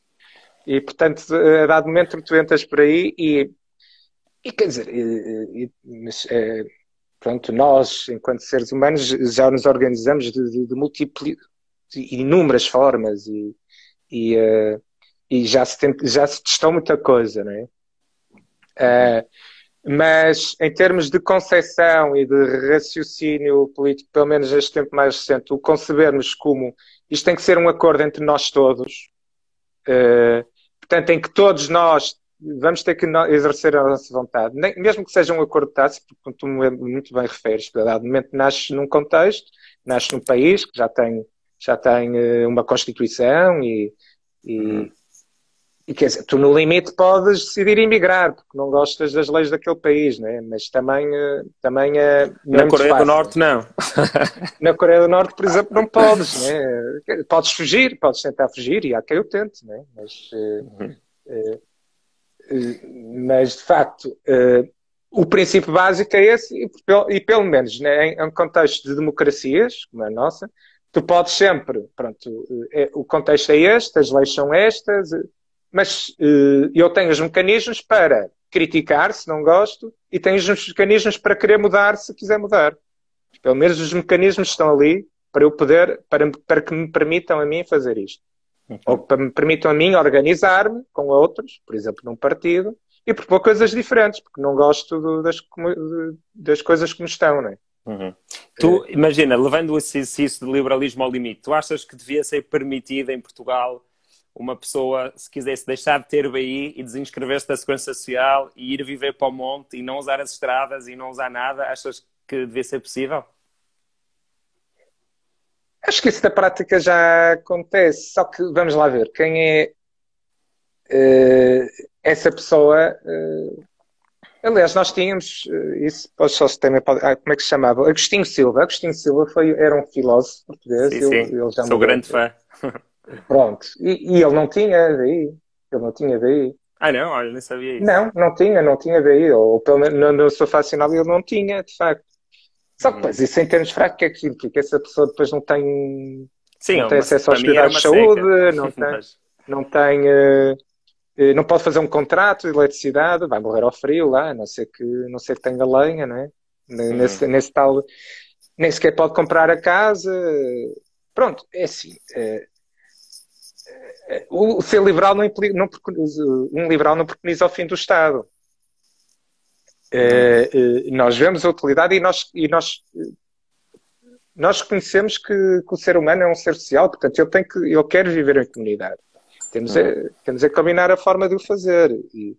[SPEAKER 1] E, portanto, a dado momento tu entras por aí e, e quer dizer, e, e, mas, é, pronto, nós, enquanto seres humanos, já nos organizamos de, de, de, múltipli, de inúmeras formas e, e uh, e já se, tem, já se testou muita coisa, não é? Uh, mas em termos de concepção e de raciocínio político, pelo menos neste tempo mais recente, o concebermos como isto tem que ser um acordo entre nós todos, uh, portanto, em que todos nós vamos ter que exercer a nossa vontade, mesmo que seja um acordo táxi, porque tu muito bem referes, dado momento nasce num contexto, nasce num país que já tem, já tem uh, uma Constituição e, e, uhum. E quer dizer, tu no limite podes decidir emigrar, porque não gostas das leis daquele país, né? mas também, eh, também é.
[SPEAKER 2] Na Coreia do Norte, não.
[SPEAKER 1] Na Coreia do Norte, por exemplo, não podes. Né? Podes fugir, podes tentar fugir, e há quem o tente, né? mas, uhum. mas de facto, o princípio básico é esse, e, e pelo menos né, em um contexto de democracias, como a nossa, tu podes sempre, pronto, o contexto é este, as leis são estas mas uh, eu tenho os mecanismos para criticar se não gosto e tenho os mecanismos para querer mudar se quiser mudar. Pelo menos os mecanismos estão ali para eu poder, para, para que me permitam a mim fazer isto. Uhum. Ou para me permitam a mim organizar-me com outros, por exemplo, num partido, e propor coisas diferentes, porque não gosto do, das, das coisas como estão, não é?
[SPEAKER 2] Uhum. Tu, imagina, levando o exercício de liberalismo ao limite, tu achas que devia ser permitido em Portugal uma pessoa, se quisesse deixar de ter BI e desinscrever-se da Segurança Social e ir viver para o monte e não usar as estradas e não usar nada, achas que devia ser possível?
[SPEAKER 1] Acho que isso na prática já acontece, só que vamos lá ver quem é uh, essa pessoa. Uh, aliás, nós tínhamos uh, isso, pode só também pode, ah, como é que se chamava? Agostinho Silva. Agostinho Silva foi, era um filósofo português.
[SPEAKER 2] Sim, sim. Ele, ele Sou grande fã.
[SPEAKER 1] Pronto. E, e, ele não tinha daí. Ele não tinha daí.
[SPEAKER 2] Ah, não? Olha, nem sabia isso.
[SPEAKER 1] Não, não tinha, não tinha daí. Ou pelo menos na, na sua fase final ele não tinha, de facto. Só que, hum. pois, isso em termos fracos, que é aquilo que essa pessoa depois não tem, Sim, não é tem acesso aos cuidados de saúde, não tem, Mas... não tem, uh, não pode fazer um contrato de eletricidade, vai morrer ao frio lá, a não ser que, não sei que tenha lenha, não é? Nesse, nesse tal, nem sequer pode comprar a casa. Pronto, é assim. Uh, o ser liberal não implica, não, um liberal não preconiza o fim do Estado. É, é, nós vemos a utilidade e nós, e nós, nós reconhecemos que, que, o ser humano é um ser social, portanto, eu, tenho que, eu quero viver em comunidade. Temos, a, é, temos a combinar a forma de o fazer. E,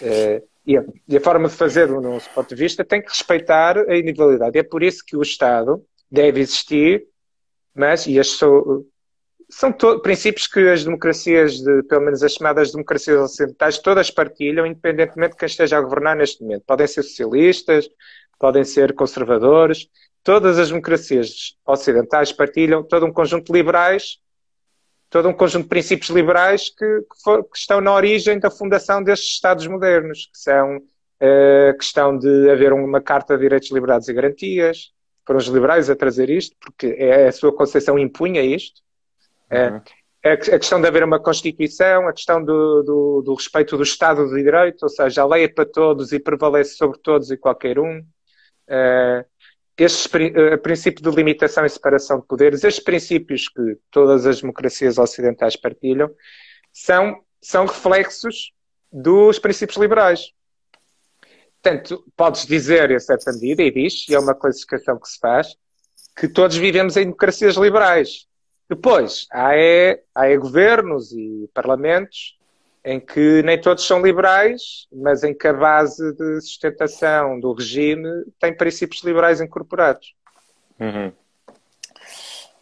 [SPEAKER 1] é, e, a, e, a, forma de fazer, do nosso ponto de vista, tem que respeitar a individualidade. É por isso que o Estado deve existir, mas, e as, são princípios que as democracias, de, pelo menos as chamadas democracias ocidentais, todas partilham, independentemente de quem esteja a governar neste momento. Podem ser socialistas, podem ser conservadores. Todas as democracias ocidentais partilham todo um conjunto de liberais, todo um conjunto de princípios liberais que, que, for, que estão na origem da fundação destes Estados modernos, que são a questão de haver uma Carta de Direitos, Liberdades e Garantias. Foram os liberais a trazer isto, porque é, a sua concepção impunha isto uhum. É a questão de haver uma Constituição, a questão do, do, do, respeito do Estado de Direito, ou seja, a lei é para todos e prevalece sobre todos e qualquer um. Uh, estes uh, princípio de limitação e separação de poderes, estes princípios que todas as democracias ocidentais partilham, são, são reflexos dos princípios liberais. Portanto, podes dizer, em certa medida, e diz, e é uma classificação que se faz, que todos vivemos em democracias liberais. Depois, há, é, há é governos e parlamentos em que nem todos são liberais, mas em que a base de sustentação do regime tem princípios liberais incorporados.
[SPEAKER 2] Uhum.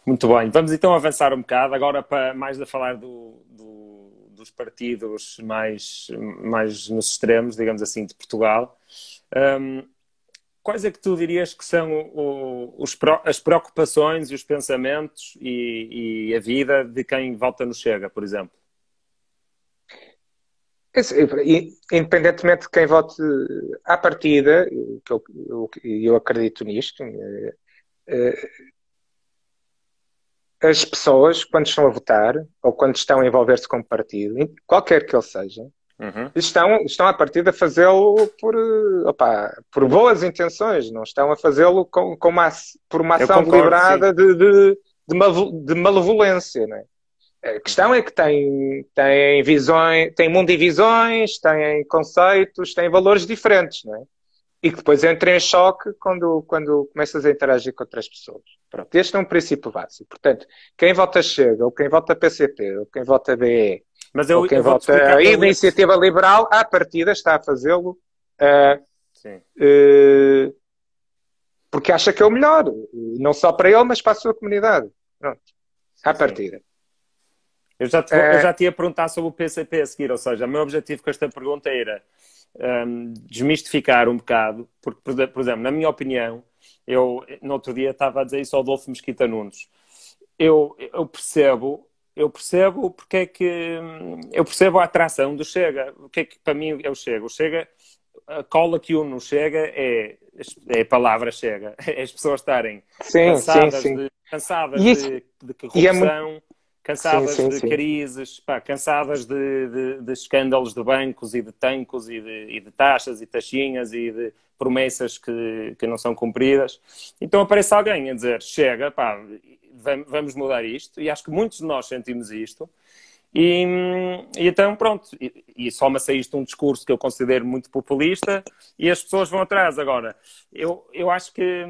[SPEAKER 2] Muito bem, vamos então avançar um bocado agora para mais a falar do, do, dos partidos mais, mais nos extremos, digamos assim, de Portugal. Um, quais é que tu dirias que são o, os, as preocupações e os pensamentos e, e, a vida de quem vota no Chega, por exemplo?
[SPEAKER 1] Independentemente de quem vote à partida, que eu, eu, eu acredito nisto, eh, eh, as pessoas, quando estão a votar, ou quando estão a envolver-se com o partido, qualquer que ele seja, uhum. estão, estão a partir a fazê-lo por, opa, por boas intenções, não estão a fazê-lo com, com uma, por uma ação concordo, deliberada de, de, de, de malevolência. Não é? A questão é que tem, tem visões, tem mundo e visões, tem conceitos, tem valores diferentes, não é? e que depois entra em choque quando, quando começas a interagir com outras pessoas. Pronto, este é um princípio básico. Portanto, quem vota Chega, ou quem vota PCP, ou quem vota BE, Mas eu, ou quem vota a Iniciativa Liberal, à partida está a fazê-lo uh, uh, porque acha que é o melhor. Não só para ele, mas para a sua comunidade. Pronto, à Sim. partida.
[SPEAKER 2] Eu já, te, eu já te ia perguntar sobre o PCP a seguir, ou seja, o meu objetivo com esta pergunta era um, desmistificar um bocado, porque, por exemplo, na minha opinião, eu no outro dia estava a dizer isso ao Adolfo Mesquita Nunes. Eu, eu percebo, eu percebo porque é que eu percebo a atração do Chega. O que é que para mim é o Chega? O Chega, a cola que une o Chega é, é a palavra Chega. É as pessoas estarem sim, cansadas, sim, sim. De, cansadas isso, de, de corrupção. É muito cansadas sim, sim, de sim. crises, pá, cansadas de, de, de, escândalos de bancos e de tancos e de, e de, taxas e taxinhas e de promessas que, que não são cumpridas. Então aparece alguém a dizer, chega, pá, vamos mudar isto, e acho que muitos de nós sentimos isto, e, e então pronto, e, e soma-se a isto um discurso que eu considero muito populista, e as pessoas vão atrás. Agora, eu, eu acho que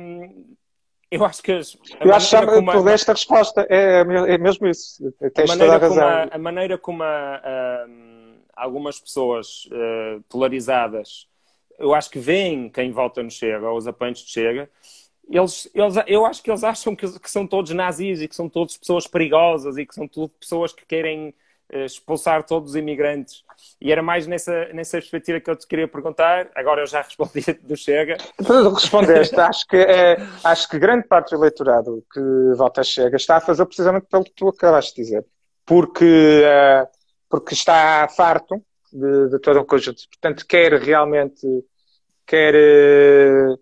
[SPEAKER 2] eu acho que. As,
[SPEAKER 1] eu acho que já toda esta resposta é, é mesmo isso. Tens a toda a razão.
[SPEAKER 2] A, a, maneira como a, algumas pessoas uh, polarizadas, eu acho que veem quem vota no Chega, ou os apoiantes de Chega, eles, eles, eu acho que eles acham que, que, são todos nazis e que são todos pessoas perigosas e que são tudo pessoas que querem uh, expulsar todos os imigrantes. E era mais nessa, nessa perspectiva que eu te queria perguntar. Agora eu já respondi do Chega.
[SPEAKER 1] Respondeste. acho, que, é, acho que grande parte do eleitorado que vota Chega está a fazer precisamente pelo que tu acabaste de dizer. Porque, uh, porque está farto de, de todo o conjunto. Portanto, quer realmente. Quer. Uh,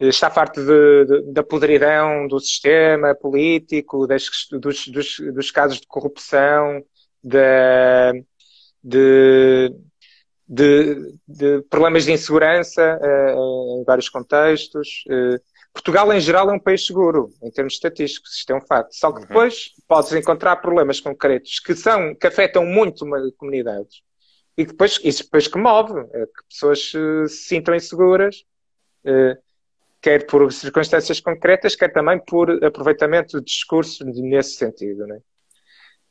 [SPEAKER 1] está farto de, de, da podridão do sistema político, das, dos, dos, dos casos de corrupção, da de, de, de problemas de insegurança uh, em vários contextos. Uh, Portugal, em geral, é um país seguro, em termos estatísticos, isto é um facto. Só que uhum. depois uhum. podes encontrar problemas concretos que, são, que afetam muito uma comunidades e depois, isso depois que move, é que pessoas se sintam inseguras, quer por circunstâncias concretas, quer também por aproveitamento de discurso nesse sentido. Né?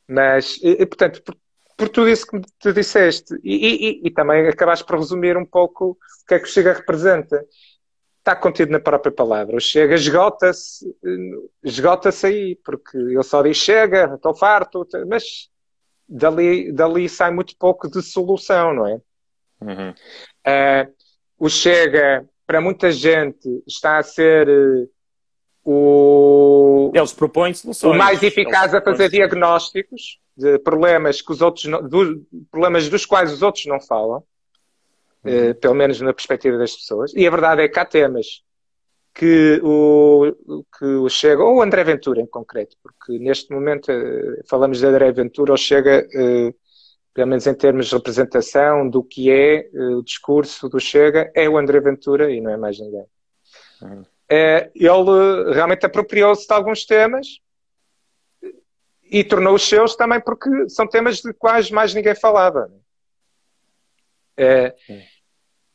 [SPEAKER 1] Mas, e, portanto, por tudo isso que tu disseste. E, e, e, também acabaste por resumir um pouco o que é que o Chega representa. Está contido na própria palavra. O Chega esgota-se esgota aí, porque ele só diz Chega, estou farto, mas dali, dali sai muito pouco de solução, não é? Uhum. Uh, o Chega, para muita gente, está a ser uh, o.
[SPEAKER 2] Eles propõem soluções.
[SPEAKER 1] O mais eficaz a fazer diagnósticos de problemas que os outros não, do, problemas dos quais os outros não falam, uhum. uh, pelo menos na perspectiva das pessoas. E a verdade é que há temas que o, que o Chega, ou o André Ventura em concreto, porque neste momento uh, falamos de André Ventura ou Chega, uh, pelo menos em termos de representação do que é o discurso do Chega, é o André Ventura e não é mais ninguém. Uhum. ele realmente apropriou-se de alguns temas e tornou os seus também porque são temas de quais mais ninguém falava. É,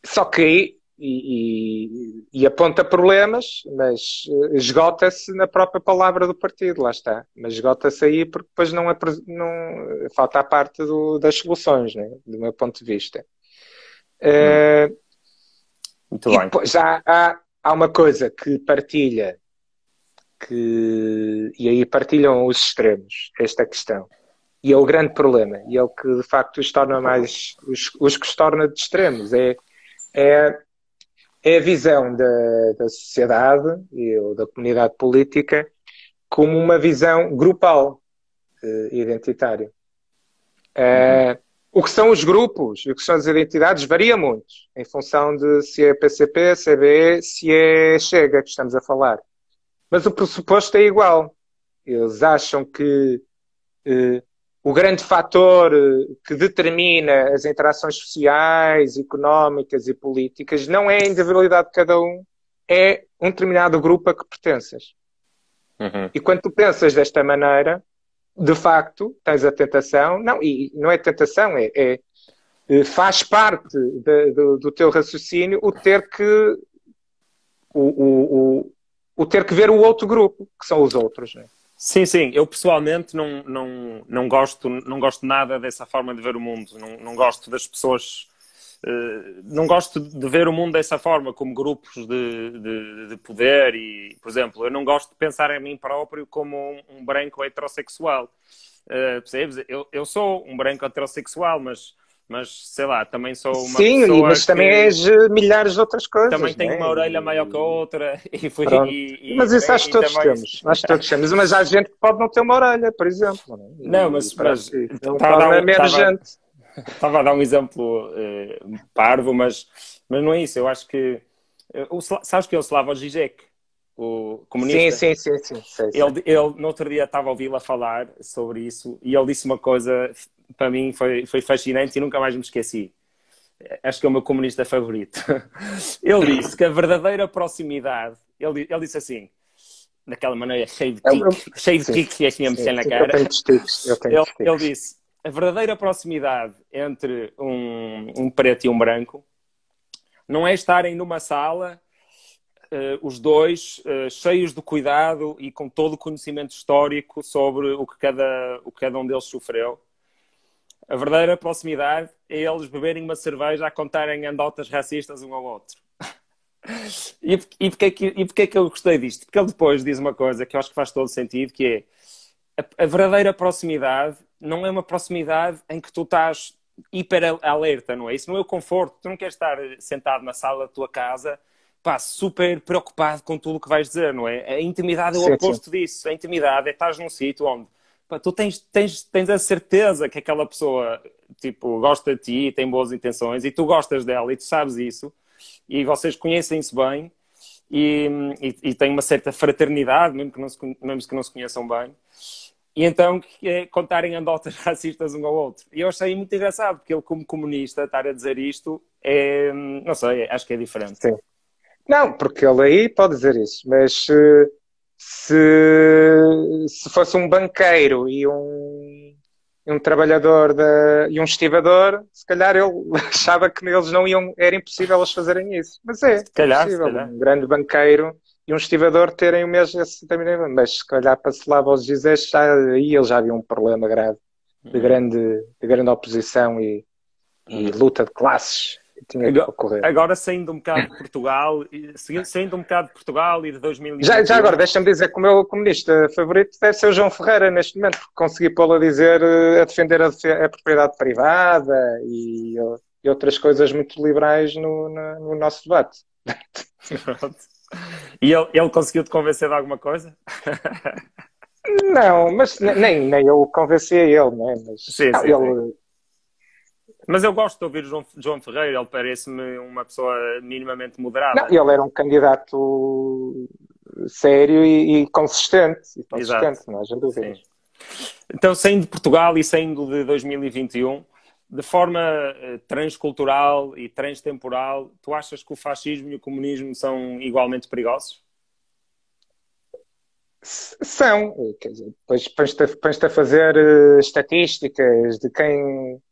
[SPEAKER 1] só que e, e, e, aponta problemas, mas eh, esgota-se na própria palavra do partido, lá está. Mas esgota-se aí porque depois não, não falta a parte do, das soluções, né? do meu ponto de vista. Hum. Uh, Muito bem. Depois há, há, há uma coisa que partilha, que, e aí partilham os extremos, esta questão. E é o grande problema, e é o que de facto os torna mais, os, os que os torna de extremos, é, é é a visão da, da sociedade e, ou da comunidade política como uma visão grupal uh, identitária. Uh, o que são os grupos e o que são as identidades varia muito em função de se é PCP, CBE, se é Chega que estamos a falar. Mas o pressuposto é igual. Eles acham que uh, o grande fator eh, que determina as interações sociais, económicas e políticas não é a individualidade de cada um, é um determinado grupo a que pertences. Uhum. E quando tu pensas desta maneira, de facto, tens a tentação, não, e não é tentação, é, é eh, faz parte de, do, do, teu raciocínio o ter que o, o, o, o, ter que ver o outro grupo, que são os outros. Né?
[SPEAKER 2] Sim, sim. Eu pessoalmente não, não, não, gosto, não gosto nada dessa forma de ver o mundo. Não, não gosto das pessoas. Uh, não gosto de ver o mundo dessa forma, como grupos de, de, de, poder. E, por exemplo, eu não gosto de pensar em mim próprio como um, um branco heterossexual. Uh, percebes? Eu, eu sou um branco heterossexual, mas mas sei lá, também sou uma
[SPEAKER 1] Sim, mas também és milhares de outras coisas.
[SPEAKER 2] Também tenho né? uma orelha maior que a outra. E
[SPEAKER 1] fui, e, e, mas isso acho que todos também... temos. Acho que todos temos. Mas há gente que pode não ter uma orelha, por exemplo.
[SPEAKER 2] Não, mas, mas
[SPEAKER 1] estava, a dar, estava,
[SPEAKER 2] estava a dar um exemplo eh, parvo, mas, mas não é isso. Eu acho que. Eh, o, sabes que é o Slavoj Žižek? o comunista.
[SPEAKER 1] Sim, sim, sim. sim, sim.
[SPEAKER 2] Ele, ele, no outro dia, estava a ouvi-lo falar sobre isso e ele disse uma coisa, para mim, foi, foi fascinante e nunca mais me esqueci. Acho que é o meu comunista favorito. Ele disse que a verdadeira proximidade, ele, ele disse assim, daquela maneira cheio de tique, cheio de e assim a mexer na cara.
[SPEAKER 1] Tenho
[SPEAKER 2] ele, ele disse, a verdadeira proximidade entre um, um preto e um branco não é estarem numa sala uh, os dois uh, cheios de cuidado e com todo o conhecimento histórico sobre o que cada, o que cada um deles sofreu. A verdadeira proximidade é eles beberem uma cerveja a contarem andotas racistas um ao outro. e, e, porque é que, e porque é que eu gostei disto? Porque ele depois diz uma coisa que eu acho que faz todo sentido, que é a, a verdadeira proximidade não é uma proximidade em que tu estás hiper alerta, não é? Isso não é o conforto. Tu não queres estar sentado na sala da tua casa pá, super preocupado com tudo o que vais dizer, não é? A intimidade é o sim, oposto sim. disso. A intimidade é estar num sítio onde pá, tu tens, tens, tens a certeza que aquela pessoa tipo, gosta de ti, tem boas intenções e tu gostas dela e tu sabes isso e vocês conhecem-se bem e, e, e têm uma certa fraternidade, mesmo que, não se, mesmo que não se conheçam bem. E então é, contarem andotas racistas um ao outro. E eu achei muito engraçado, porque ele, como comunista, estar a dizer isto é, não sei, acho que é diferente.
[SPEAKER 1] Sim. Não, porque ele aí pode dizer isso, mas se, se fosse um banqueiro e um, um trabalhador de, e um estivador, se calhar ele achava que eles não iam, era impossível eles fazerem isso. Mas é, se calhar, possível. Se calhar. Um grande banqueiro e um estivador terem o mesmo esse mas se calhar para se lá aos Gisés, aí ele já havia um problema grave de uhum. grande, de grande oposição e, e uhum. luta de classes ocorrer.
[SPEAKER 2] Agora saindo um bocado de Portugal, saindo um bocado de Portugal e de 2020.
[SPEAKER 1] Já, já agora, deixa-me dizer que o meu comunista favorito deve ser o João Ferreira neste momento, porque consegui pô-lo a dizer, a defender a, a propriedade privada e, e, outras coisas muito liberais no, no, no nosso debate.
[SPEAKER 2] e ele, ele conseguiu-te convencer de alguma coisa?
[SPEAKER 1] Não, mas nem, nem eu convenci a ele, né? Mas,
[SPEAKER 2] sim, sim, ele, sim mas eu gosto de ouvir João, João Ferreira, ele parece-me uma pessoa minimamente moderada.
[SPEAKER 1] Não, ele era um candidato sério e, e consistente, e consistente Exato. não haja dúvidas.
[SPEAKER 2] Então, saindo de Portugal e saindo de 2021, de forma uh, transcultural e transtemporal, tu achas que o fascismo e o comunismo são igualmente perigosos?
[SPEAKER 1] São. Quer dizer, depois pões-te a fazer uh, estatísticas de quem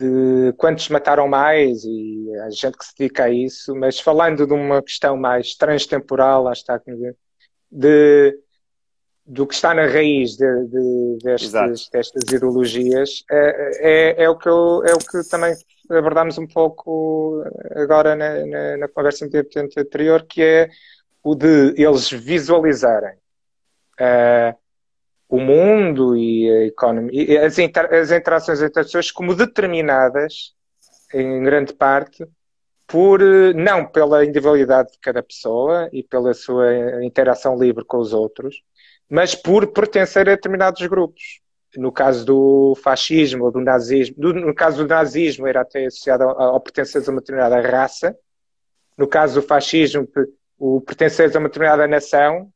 [SPEAKER 1] de quantos mataram mais e a gente que se dedica a isso, mas falando de uma questão mais transtemporal, lá está, de, do que está na raiz de, de, destes, destas ideologias, é, é, é, o que eu, é o que também abordámos um pouco agora na, na, na conversa anterior, que é o de eles visualizarem uh, o mundo e a economia, e as, inter, as interações entre as pessoas como determinadas, em grande parte, por não pela individualidade de cada pessoa e pela sua interação livre com os outros, mas por pertencer a determinados grupos. No caso do fascismo ou do nazismo, no caso do nazismo era até associado ao pertencer a uma determinada raça, no caso do fascismo, o pertencer a uma determinada nação,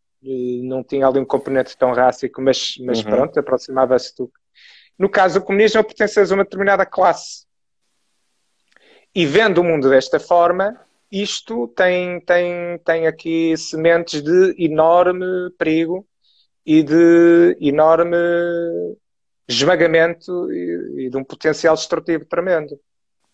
[SPEAKER 1] não tinha ali um componente tão rássico, mas, mas uhum. pronto, aproximava-se do. No caso do comunismo, pertences a uma determinada classe. E vendo o mundo desta forma, isto tem, tem, tem aqui sementes de enorme perigo e de enorme esmagamento e, e de um potencial destrutivo tremendo.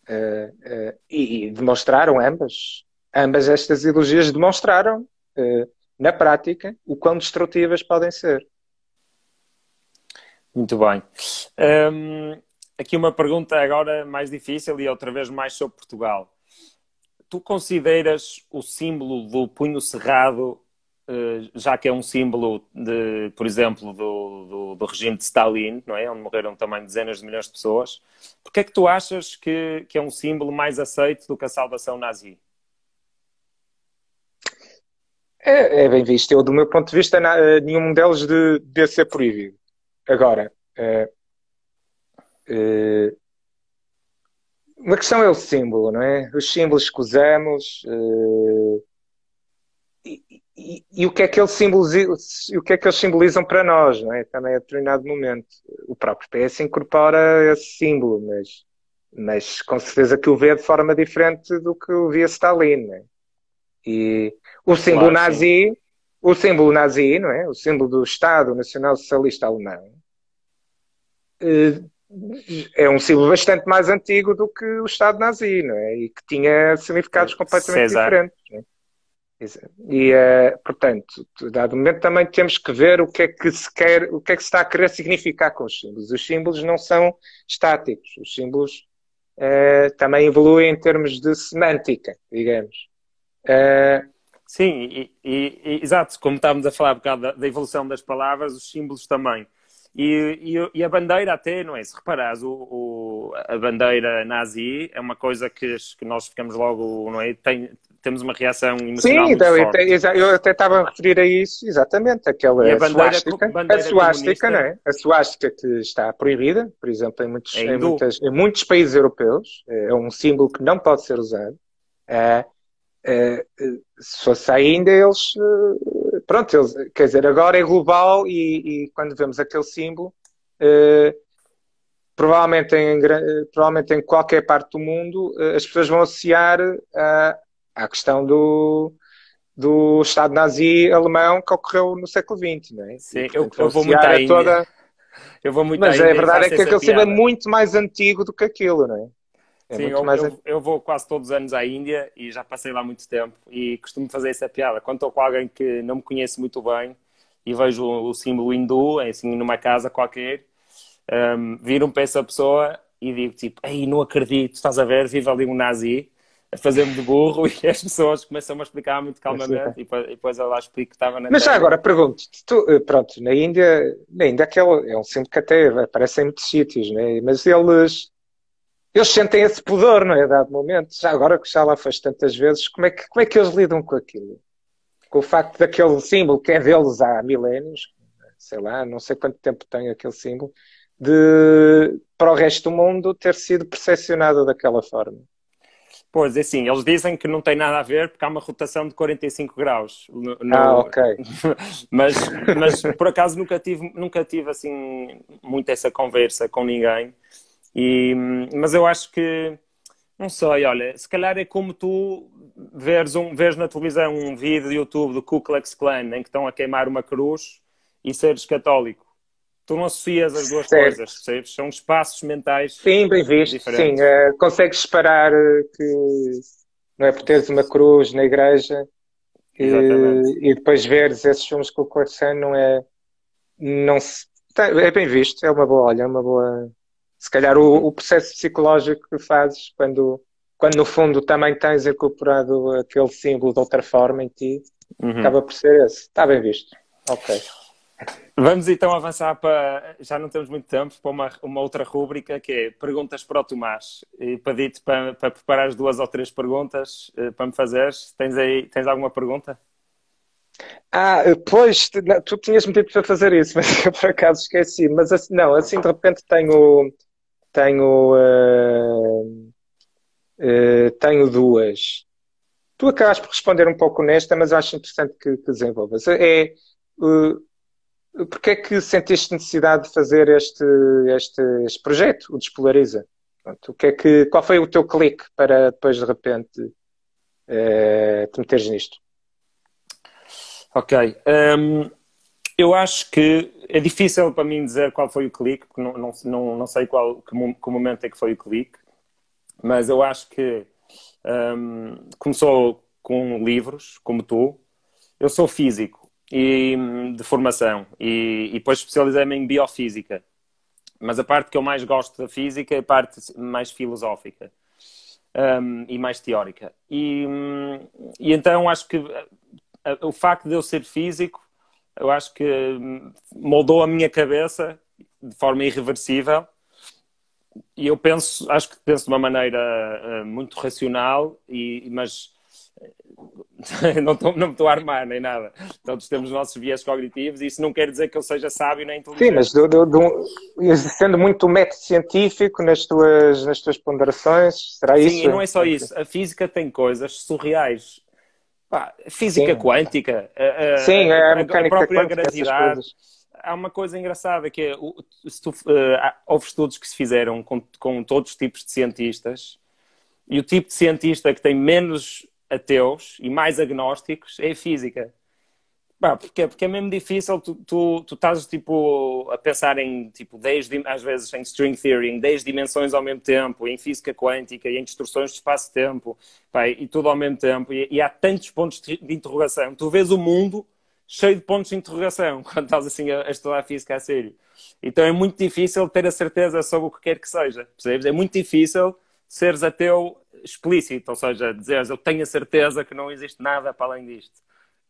[SPEAKER 1] Uh, uh, e, e, demonstraram ambas, ambas estas ideologias demonstraram uh, na prática, o quão destrutivas podem ser.
[SPEAKER 2] Muito bem. Um, aqui uma pergunta agora mais difícil e outra vez mais sobre Portugal. Tu consideras o símbolo do punho cerrado, eh, já que é um símbolo, de, por exemplo, do, do, do, regime de Stalin, não é? onde morreram também dezenas de milhões de pessoas, porque é que tu achas que, que é um símbolo mais aceito do que a salvação nazi?
[SPEAKER 1] É, é, bem visto. Eu, do meu ponto de vista, eh, nenhum deles de, de ser proibido. Agora, é, é, uma questão é o símbolo, não é? Os símbolos que usamos e, e, e, o que é que eles simbolizam, o que é que eles simbolizam para nós, não é? Também a determinado momento. O próprio PS incorpora esse símbolo, mas, mas com certeza que o vê de forma diferente do que o via Stalin, não é? E o símbolo claro, nazi, sim. o símbolo nazi, não é? O símbolo do Estado Nacional Socialista Alemão eh, é um símbolo bastante mais antigo do que o Estado nazi, não é? E que tinha significados completamente César. diferentes. É? E, uh, portanto, dado momento também temos que ver o que é que se quer, o que é que se está a querer significar com os símbolos. Os símbolos não são estáticos. Os símbolos uh, também evoluem em termos de semântica, digamos.
[SPEAKER 2] Uh, Sim, e, e, e, exato, como estávamos a falar um bocado da, da evolução das palavras, os símbolos também. E, e, a bandeira até, não é? Se reparares, o, o, a bandeira nazi é uma coisa que, que nós ficamos logo, não é? Tem, temos uma reação emocional Sim, então,
[SPEAKER 1] eu até estava a referir a isso, exatamente, aquela a suástica, a suástica, não é? A suástica que está proibida, por exemplo, em muitos, é em, muitas, em muitos países europeus, é um símbolo que não pode ser usado. É, é, se fosse ainda, eles. Eh, pronto, eles, quer dizer, agora é global e, e quando vemos aquele símbolo, uh, provavelmente, em, provavelmente em qualquer parte do mundo, uh, as pessoas vão associar a, à questão do, do Estado nazi alemão que ocorreu no século XX, não é?
[SPEAKER 2] Sim, e, portanto, eu, eu vou muito à toda...
[SPEAKER 1] Eu vou muito Mas a verdade é que aquele símbolo é muito mais antigo do que aquilo, não é?
[SPEAKER 2] É Sim, eu, mais... eu, eu, vou quase todos os anos à Índia e já passei lá muito tempo e costumo fazer essa piada. Quando estou com alguém que não me conhece muito bem e vejo o, o símbolo hindu, é assim, numa casa qualquer, um, viro-me para essa pessoa e digo tipo, ei, não acredito, estás a ver, vive ali um nazi a fazer-me de burro e as pessoas começam a explicar muito calmamente e depois eu lá explico que estava na
[SPEAKER 1] Mas já agora pergunto tu, eh, pronto, na Índia, na Índia aquele é um símbolo que até aparece em muitos sítios, né? mas eles eles sentem esse pudor, não é? Dado momento. Já agora que já lá foste tantas vezes, como é, que, como é que eles lidam com aquilo? Com o facto daquele símbolo que é deles há milénios, sei lá, não sei quanto tempo tem aquele símbolo, de para o resto do mundo ter sido percepcionado daquela forma.
[SPEAKER 2] Pois, é assim, eles dizem que não tem nada a ver porque há uma rotação de 45 graus. No,
[SPEAKER 1] ah, ok.
[SPEAKER 2] mas, mas por acaso nunca tive, nunca tive assim muito essa conversa com ninguém. E, mas eu acho que, não sei, olha, se calhar é como tu veres, um, veres na televisão um vídeo do YouTube do Ku Klux Klan em que estão a queimar uma cruz e seres católico. tu não associas as duas certo. coisas, percebes? São espaços mentais
[SPEAKER 1] Sim, bem visto. Diferentes. Sim, uh, consegues separar que não é por teres uma cruz na igreja e, e depois veres esses filmes com o coração não é não se, é bem visto, é uma boa, olha, é uma boa se calhar o, o processo psicológico que fazes quando quando no fundo também tens incorporado aquele símbolo de outra forma em ti, uhum. acaba por ser esse. Está bem visto. Ok.
[SPEAKER 2] Vamos então avançar para. Já não temos muito tempo para uma, uma outra rúbrica que é perguntas para o Tomás. E pedi-te para, para preparar as duas ou três perguntas eh, para me fazeres. Tens aí tens alguma pergunta?
[SPEAKER 1] Ah, pois, tu tinhas-me dito para fazer isso, mas eu por acaso esqueci. Mas assim, não, assim de repente tenho. Tenho. Uh Uh, tenho duas. Tu acabas por responder um pouco nesta, mas acho interessante que, que desenvolvas. É uh, porque é que sentiste necessidade de fazer este, este, este projeto, o Despolariza? Pronto, o que é que, qual foi o teu clique para depois de repente uh, te meteres nisto?
[SPEAKER 2] Ok. Um, eu acho que é difícil para mim dizer qual foi o clique, porque não, não, não, sei qual que, que momento é que foi o clique mas eu acho que um, começou com livros, como tu. Eu sou físico e, de formação e, e depois especializei-me em biofísica. Mas a parte que eu mais gosto da física é a parte mais filosófica um, e mais teórica. E, e então acho que o facto de eu ser físico, eu acho que moldou a minha cabeça de forma irreversível e eu penso, acho que penso de uma maneira uh, muito racional, e, mas não, tô, não me estou a armar nem nada. Todos temos os nossos viés cognitivos e isso não quer dizer que eu seja sábio nem inteligente.
[SPEAKER 1] Sim, mas do, do, do, sendo muito método científico nas tuas, nas tuas ponderações, será
[SPEAKER 2] Sim,
[SPEAKER 1] isso?
[SPEAKER 2] Sim, e não é só isso. A física tem coisas surreais. Pá, física Sim. quântica, a, a,
[SPEAKER 1] Sim,
[SPEAKER 2] a,
[SPEAKER 1] a, a própria
[SPEAKER 2] gravidade há uma coisa engraçada que é, se tu, uh, houve estudos que se fizeram com, com todos os tipos de cientistas e o tipo de cientista que tem menos ateus e mais agnósticos é a física. Bah, porque, porque é mesmo difícil, tu, tu, tu estás tipo, a pensar em tipo, 10, às vezes em string theory, em 10 dimensões ao mesmo tempo, em física quântica, em distorções de espaço-tempo, e tudo ao mesmo tempo, e, e há tantos pontos de interrogação. Tu vês o mundo cheio de pontos de interrogação quando estás assim a, a estudar física a sério. Então é muito difícil ter a certeza sobre o que quer que seja, percebes? É muito difícil seres ateu explícito, ou seja, dizeres eu tenho a certeza que não existe nada para além disto.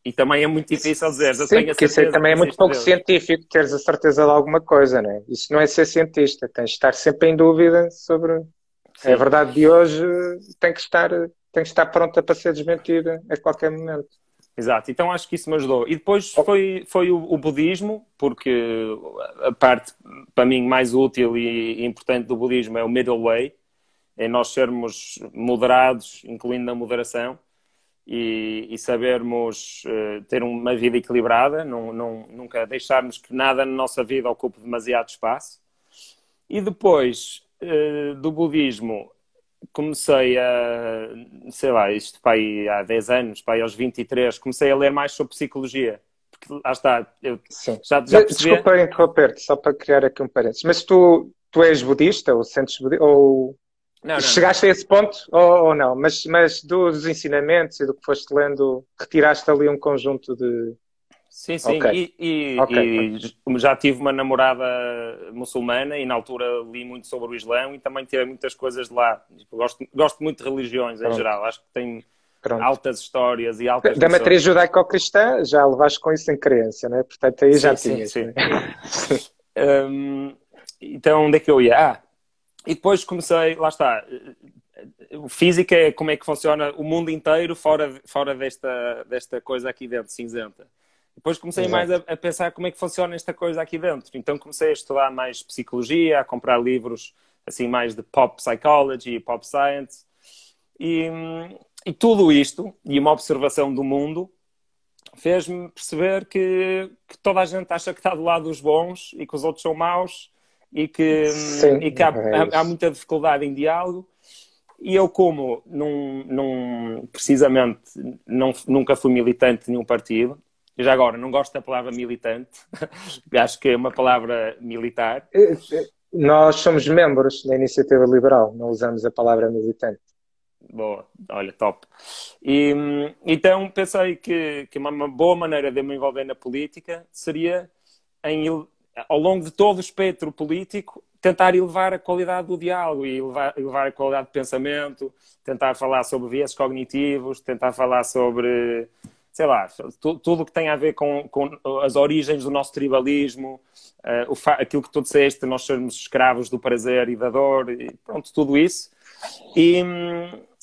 [SPEAKER 2] E também é muito difícil dizer eu
[SPEAKER 1] Sim,
[SPEAKER 2] certeza.
[SPEAKER 1] Isso também é muito pouco Deus. científico, teres a certeza de alguma coisa, não é? Isso não é ser cientista, tens de estar sempre em dúvida sobre. Sim. A verdade de hoje tem que estar, tem que estar pronta para ser desmentida a qualquer momento.
[SPEAKER 2] Exato, então acho que isso me ajudou. E depois foi, foi o, o, budismo, porque a parte, para mim, mais útil e importante do budismo é o middle way, é nós sermos moderados, incluindo a moderação, e, e sabermos uh, ter uma vida equilibrada, não, não, nunca deixarmos que nada na nossa vida ocupe demasiado espaço. E depois uh, do budismo, comecei a, sei lá, isto para aí há 10 anos, para aí aos 23, comecei a ler mais sobre psicologia. Porque lá está, eu
[SPEAKER 1] Sim. já, já percebi... Desculpa interromper-te, só para criar aqui um parênteses. Mas tu, tu és budista ou sentes budista? Ou... Não, não, Chegaste não. a esse ponto ou, ou, não? Mas, mas dos ensinamentos e do que foste lendo, retiraste ali um conjunto de,
[SPEAKER 2] Sim, sim, okay. e, e, okay. e, já tive uma namorada muçulmana e na altura li muito sobre o Islão e também tive muitas coisas de lá. Tipo, gosto, gosto muito de religiões Pronto. em geral, acho que tem Pronto. altas histórias e altas.
[SPEAKER 1] Da matriz judaico-cristã já levaste com isso em crença, né? Portanto, aí sim, já sim, tinhas. Sim. Né?
[SPEAKER 2] um, então, onde é que eu ia? Ah, e depois comecei, lá está. Física é como é que funciona o mundo inteiro fora, fora desta, desta coisa aqui dentro, cinzenta. Depois comecei Exato. mais a, a, pensar como é que funciona esta coisa aqui dentro. Então comecei a estudar mais psicologia, a comprar livros assim mais de pop psychology, pop science. E, e tudo isto, e uma observação do mundo, fez-me perceber que, que, toda a gente acha que está do lado dos bons e que os outros são maus e que, Sim, e que há, é há, há, muita dificuldade em diálogo. E eu, como num, num, precisamente não, nunca fui militante de nenhum partido, já agora, não gosto da palavra militante, acho que é uma palavra militar.
[SPEAKER 1] Eh, eh, nós somos membros da Iniciativa Liberal, não usamos a palavra militante.
[SPEAKER 2] Boa, olha, top. E, então pensei que, que uma boa maneira de me envolver na política seria em, ao longo de todo o espectro político, tentar elevar a qualidade do diálogo e elevar, elevar a qualidade de pensamento, tentar falar sobre viés cognitivos, tentar falar sobre, sei lá, tudo o que tem a ver com, com, as origens do nosso tribalismo, uh, o aquilo que tu disseste, nós sermos escravos do prazer e da dor, e pronto, tudo isso. E,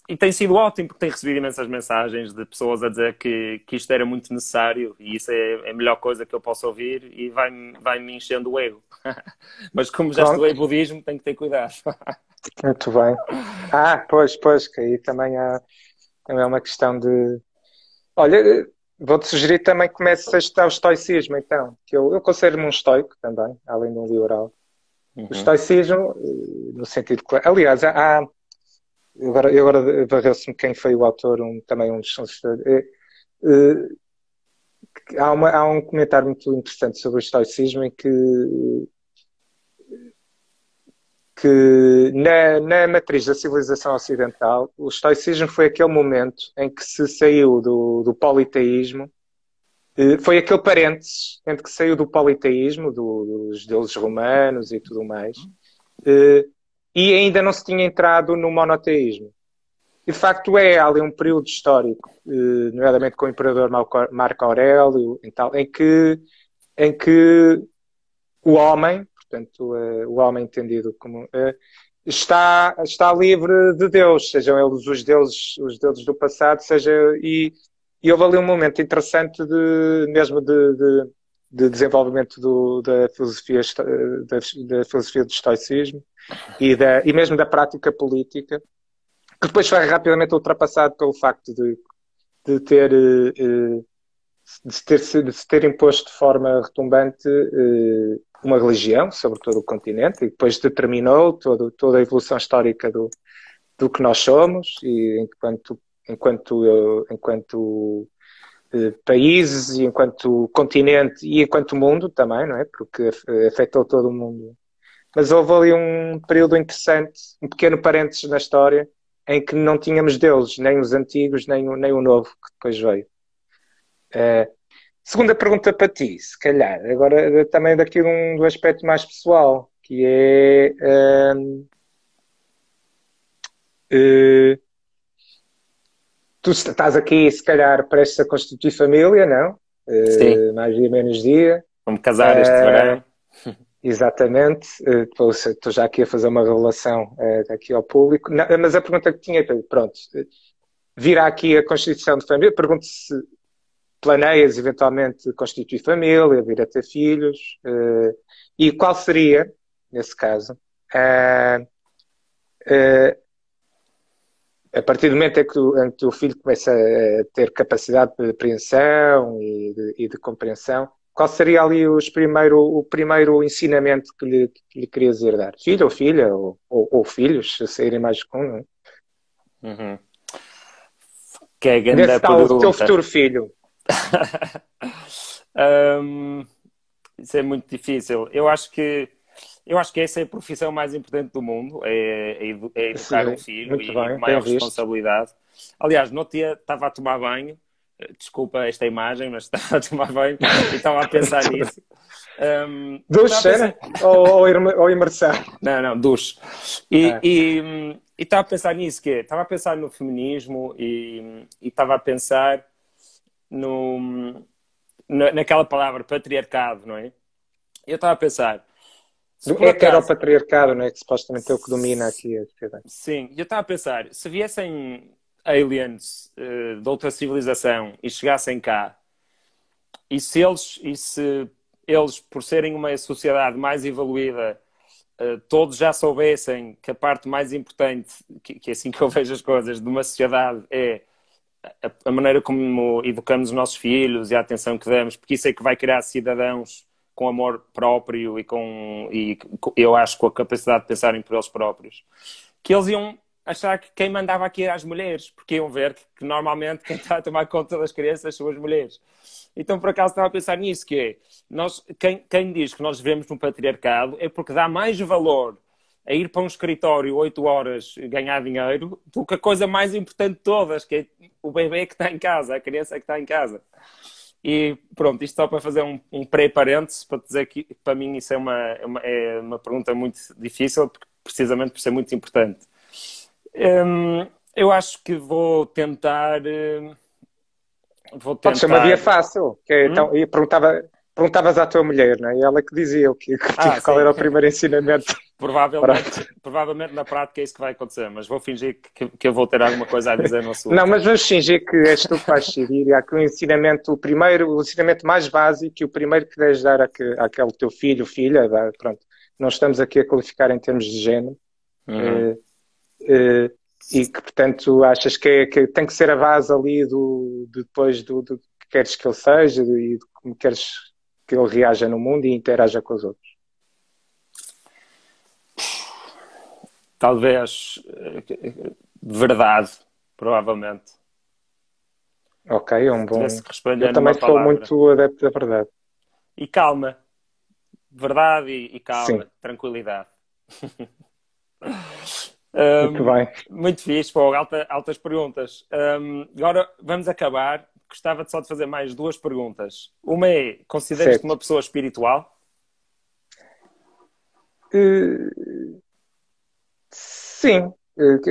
[SPEAKER 2] e tem sido ótimo porque tenho recebido imensas mensagens de pessoas a dizer que, que isto era muito necessário e isso é a melhor coisa que eu posso ouvir e vai-me vai -me enchendo o ego. Mas como já estudei budismo, tenho que ter cuidado.
[SPEAKER 1] Muito bem. Ah, pois, pois, que aí também há, também é uma questão de. Olha, vou-te sugerir também que comeces a estudar o estoicismo, então, que eu, eu considero-me um estoico também, além de um liberal. Uhum. O estoicismo, eh, no sentido que. Aliás, há agora, agora varreu-se-me quem foi o autor, um, também um dos é, é, há, uma, há um comentário muito interessante sobre o estoicismo em que que na, na matriz da civilização ocidental o estoicismo foi aquele momento em que se saiu do, do politeísmo eh, foi aquele parênteses entre que saiu do politeísmo, do, dos deuses romanos e tudo mais, eh, e ainda não se tinha entrado no monoteísmo. De facto é ali um período histórico, eh, nomeadamente com o imperador Marco Aurélio, em, tal, em, que, em que o homem, portanto, eh, o homem entendido como eh, está, está livre de Deus, sejam eles os deuses, os deuses do passado, seja e, e houve ali um momento interessante de mesmo de, de, de desenvolvimento do, da filosofia da, da filosofia do estoicismo e, da, e mesmo da prática política, que depois foi rapidamente ultrapassado pelo facto de, de ter eh, de ter, de se ter imposto de forma retumbante eh, uma religião sobre todo o continente e depois determinou todo, toda a evolução histórica do, do que nós somos e enquanto enquanto enquanto eh, países e enquanto continente e enquanto mundo também não é? Porque afetou todo o mundo mas houve ali um período interessante, um pequeno parênteses na história, em que não tínhamos deuses, nem os antigos, nem o, nem o novo que depois veio. Uh, segunda pergunta para ti, se calhar, agora também daqui um, do aspecto mais pessoal, que é. Uh, uh, tu estás aqui, se calhar, prestes a constituir família, não?
[SPEAKER 2] Sim.
[SPEAKER 1] Mais dia, menos dia.
[SPEAKER 2] Vamos casar este verão.
[SPEAKER 1] Exatamente, estou, eh, estou já aqui a fazer uma revelação uh, aqui ao público, mas a pergunta que tinha, pronto, virá aqui a constituição de família, pergunto se planeias eventualmente constituir família, vir a ter filhos, e qual seria, nesse caso, uh, a partir do momento em que, em que o filho começa a ter capacidade de apreensão e de, e de compreensão, qual seria ali os primeiro, o primeiro ensinamento que lhe, que lhe querias herdar? Filho ou filha, ou, ou, ou filhos, se saírem mais com um,
[SPEAKER 2] uhum. Que é grande
[SPEAKER 1] tal, o teu futuro filho.
[SPEAKER 2] um, isso é muito difícil. Eu acho que eu acho que essa é a profissão mais importante do mundo, é, é, é educar Sim, um filho e bem, maior responsabilidade. Aliás, no dia estava a tomar banho desculpa esta imagem, mas estava a tomar banho e estava a pensar nisso. Um,
[SPEAKER 1] duche, pensar... ou, ou, imersão?
[SPEAKER 2] Não, não, duche. E, é. e, e, estava a pensar nisso, que é, estava a pensar no feminismo e, e estava a pensar no, naquela palavra patriarcado, não é? Eu estava a pensar...
[SPEAKER 1] É que era o patriarcado, não é? Que supostamente é o que domina aqui a sociedade.
[SPEAKER 2] Sim, eu estava a pensar, se viessem aliens uh, de outra civilização e chegassem cá, e se eles, e se eles por serem uma sociedade mais evoluída, uh, todos já soubessem que a parte mais importante, que, que é assim que eu vejo as coisas, de uma sociedade é a, a, maneira como educamos os nossos filhos e a atenção que damos, porque isso é que vai criar cidadãos com amor próprio e com, e eu acho, com a capacidade de pensarem por eles próprios, que eles iam achar que quem mandava aqui eram as mulheres, porque iam ver que, que, normalmente quem está a tomar conta das crianças são as mulheres. Então, por acaso, estava a pensar nisso, que é, nós, quem, quem diz que nós vivemos num patriarcado é porque dá mais valor a ir para um escritório oito horas ganhar dinheiro do que a coisa mais importante de todas, que é o bebê que está em casa, a criança que está em casa. E pronto, isto só para fazer um, um pré-parênteses, para dizer que para mim isso é uma, é uma, é uma pergunta muito difícil, precisamente por ser muito importante. Hum, eu acho que vou tentar. Hum,
[SPEAKER 1] vou tentar... Pode ser uma via fácil. Que é, hum? então, eu perguntava, perguntavas à tua mulher, não é? E ela que dizia o que, ah, qual sim. era o primeiro ensinamento.
[SPEAKER 2] Provavelmente, provavelmente na prática é isso que vai acontecer, mas vou fingir que, que eu vou ter alguma coisa a dizer no assunto.
[SPEAKER 1] Não, mas vamos fingir que és tu que vais decidir. Há que o ensinamento, o primeiro, o ensinamento mais básico e o primeiro que deves dar que àquele teu filho, filha, pronto, não estamos aqui a qualificar em termos de género. Uhum. Uh, uh, e que, portanto, achas que, é, que, tem que ser a base ali do, depois do, do, que queres que ele seja e de como queres que ele reaja no mundo e interaja com os outros?
[SPEAKER 2] Talvez de verdade, provavelmente.
[SPEAKER 1] Ok, é um bom. Eu também sou muito adepto da verdade.
[SPEAKER 2] E calma. Verdade e, e calma. Sim. Tranquilidade.
[SPEAKER 1] um, muito bem.
[SPEAKER 2] Muito fixe, pô, alta, altas perguntas. Um, agora vamos acabar gostava só de fazer mais duas perguntas. Uma é: consideras-te uma pessoa espiritual?
[SPEAKER 1] Uh, sim. Uh,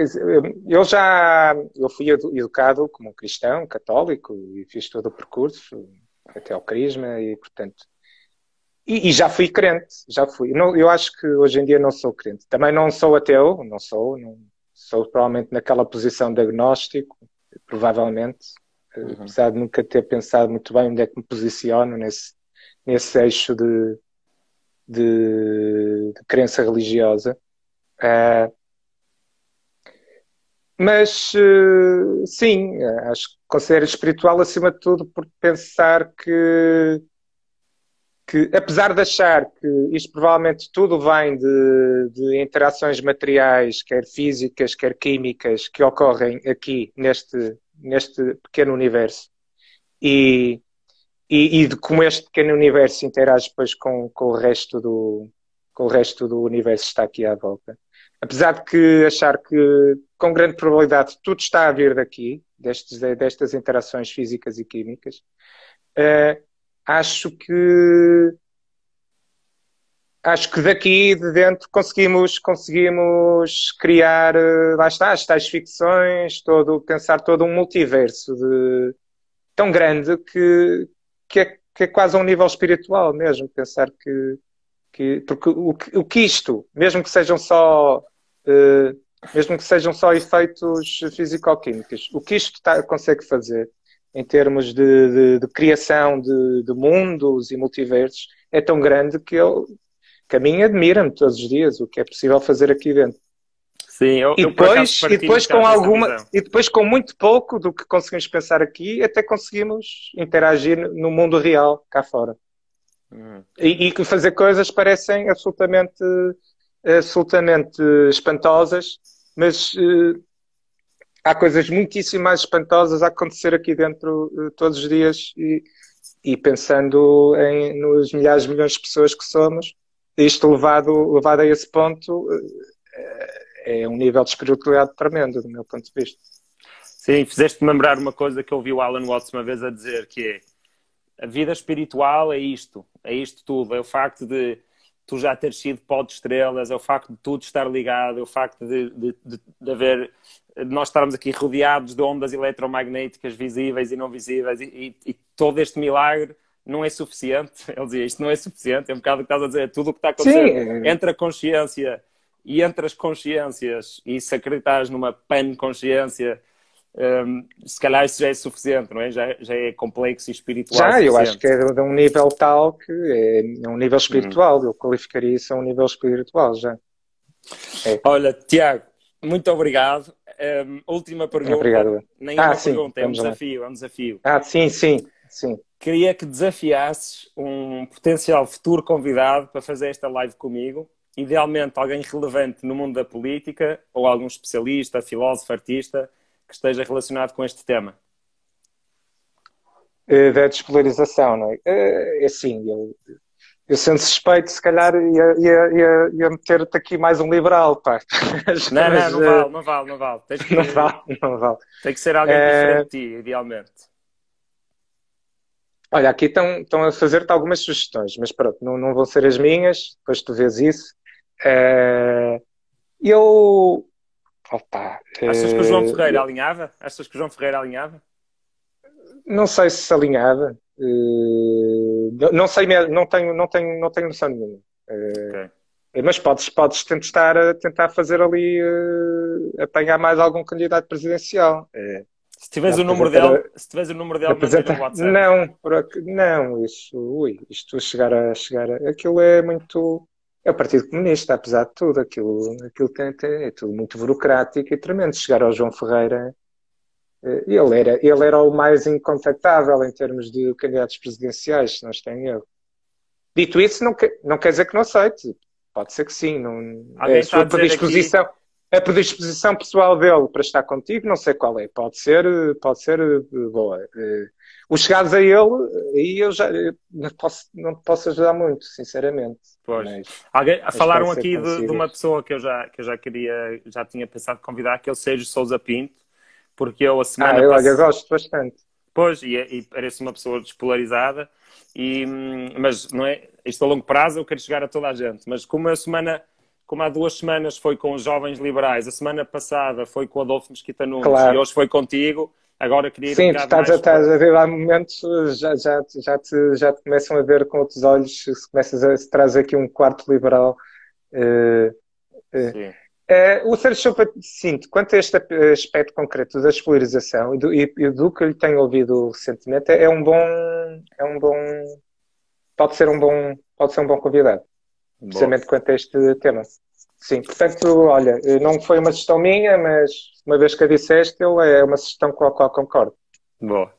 [SPEAKER 1] eu já eu fui educado como um cristão, católico, e fiz todo o percurso até ao crisma, e portanto. E, e já fui crente, já fui. Não, eu acho que hoje em dia não sou crente. Também não sou ateu, não sou. Não, sou provavelmente naquela posição de agnóstico, provavelmente uhum. apesar de nunca ter pensado muito bem onde é que me posiciono nesse, nesse eixo de, de, de crença religiosa. Uh, mas uh, sim, acho que considero espiritual acima de tudo por pensar que, que apesar de achar que isto provavelmente tudo vem de, de interações materiais, quer físicas, quer químicas, que ocorrem aqui neste, neste pequeno universo e, e, e, de como este pequeno universo interage depois com, com, o resto do, com o resto do universo que está aqui à volta. Apesar de que achar que com grande probabilidade tudo está a vir daqui, destes, destas interações físicas e químicas, uh, acho que acho que daqui de dentro conseguimos, conseguimos criar, eh, lá está, as tais ficções, todo, pensar todo um multiverso de, tão grande que, que, é, que é quase a um nível espiritual mesmo, pensar que, que porque o, o que isto, mesmo que sejam só uh, mesmo que sejam só efeitos físico-químicos, o que isto tá, consegue fazer em termos de, de, de criação de, de, mundos e multiversos é tão grande que eu que a mim admira-me todos os dias o que é possível fazer aqui dentro.
[SPEAKER 2] Sim, eu,
[SPEAKER 1] e depois, e depois com alguma e depois com muito pouco do que conseguimos pensar aqui, até conseguimos interagir no mundo real cá fora. Hum. E, e fazer coisas que parecem absolutamente absolutamente espantosas, mas uh, há coisas muitíssimo mais espantosas a acontecer aqui dentro uh, todos os dias e, e pensando em, nos milhares de milhões de pessoas que somos, isto levado, levado a esse ponto eh, é um nível de espiritualidade tremendo, do meu ponto de vista.
[SPEAKER 2] Sim, fizeste-me lembrar uma coisa que eu ouvi o Alan Watts uma vez a dizer, que é a vida espiritual é isto, é isto tudo, é o facto de tu já teres sido pó de estrelas, é o facto de tudo estar ligado, é o facto de, de, de, de haver, de nós estarmos aqui rodeados de ondas eletromagnéticas visíveis e não visíveis, e, e, e todo este milagre não é suficiente. Ele dizia isto não é suficiente, é um bocado o que estás a dizer, tudo o que está a acontecer Sim. entre a consciência e entre as consciências, e se acreditares numa pan-consciência, um, se calhar isso já é suficiente, não é? Já, já é complexo e espiritual.
[SPEAKER 1] Já, eu acho que é de um nível tal que é um nível espiritual, uhum. eu qualificaria isso a um nível espiritual já.
[SPEAKER 2] É. Olha, Tiago, muito obrigado. Um, última pergunta.
[SPEAKER 1] Obrigado.
[SPEAKER 2] Nem ah, uma sim, pergunta, é um desafio, é um desafio.
[SPEAKER 1] Ah, sim, sim, sim
[SPEAKER 2] queria que desafiasses um potencial futuro convidado para fazer esta live comigo idealmente alguém relevante no mundo da política ou algum especialista, filósofo, artista que esteja relacionado com este tema.
[SPEAKER 1] Da despolarização, não é? É assim, eu, eu sendo suspeito, se calhar ia, ia, ia, ia meter-te aqui mais um liberal, pá.
[SPEAKER 2] Mas, não, não, não vale, não vale, não vale.
[SPEAKER 1] Que, não vale, não vale.
[SPEAKER 2] Tem que ser alguém é... diferente de ti, idealmente.
[SPEAKER 1] Olha, aqui estão, estão a fazer-te algumas sugestões, mas pronto, não, não vão ser as minhas, depois tu vês isso. É... Eu.
[SPEAKER 2] Opa, Achas que o João Ferreira alinhava? Achas que o João Ferreira alinhava?
[SPEAKER 1] Não sei se alinhava. Uh, não sei, não tenho, não tenho, não tenho noção nenhuma. Okay. Mas podes, podes tentar, tentar fazer ali, apanhar mais algum candidato presidencial.
[SPEAKER 2] Se tiveres o número dele, se tiveres o número dele, apresenta... no WhatsApp.
[SPEAKER 1] Não, não, isso, ui, isto chegar a chegar a, aquilo é muito é o Partido Comunista, apesar de tudo, aquilo, aquilo tem, é tudo muito burocrático e tremendo. Chegar ao João Ferreira, eh, ele era, ele era o mais incontactável em termos de candidatos presidenciais, se não estou em erro. Dito isso, não, quer, não quer dizer que não aceite. Pode ser que sim. Não, é a sua predisposição. Aqui a predisposição pessoal dele para estar contigo, não sei qual é, pode ser, pode ser eh, boa. Eh, os chegados a ele, aí eu já não posso, não posso ajudar muito, sinceramente.
[SPEAKER 2] Pois. Mas, Alguém, mas falaram aqui de, de, uma pessoa que eu, já, que eu já queria, já tinha pensado convidar, que é o Sérgio Souza Pinto, porque eu a semana
[SPEAKER 1] Ah, eu, eu gosto bastante.
[SPEAKER 2] Pois, e, e parece uma pessoa despolarizada, e, hum, mas não é, isto a longo prazo eu quero chegar a toda a gente, mas como a semana como há duas semanas foi com os jovens liberais, a semana passada foi com o Adolfo Mesquita Nunes claro. e hoje foi contigo, agora queria ir
[SPEAKER 1] Sim, um tu estás, a, estás a ver há momentos, já, já, já, te, já te começam a ver com outros olhos, se começas a se traz aqui um quarto liberal. Uh, uh, uh, o Sérgio Chopa, sinto, quanto a este aspecto concreto da espolarização e do, e, e do que lhe tenho ouvido recentemente, é um bom, é um bom, pode ser um bom, pode ser um bom convidado precisamente quanto a este tema. Sim, portanto, olha, não foi uma sugestão minha, mas uma vez que a disseste, eu é uma sugestão com a qual concordo.
[SPEAKER 2] Boa.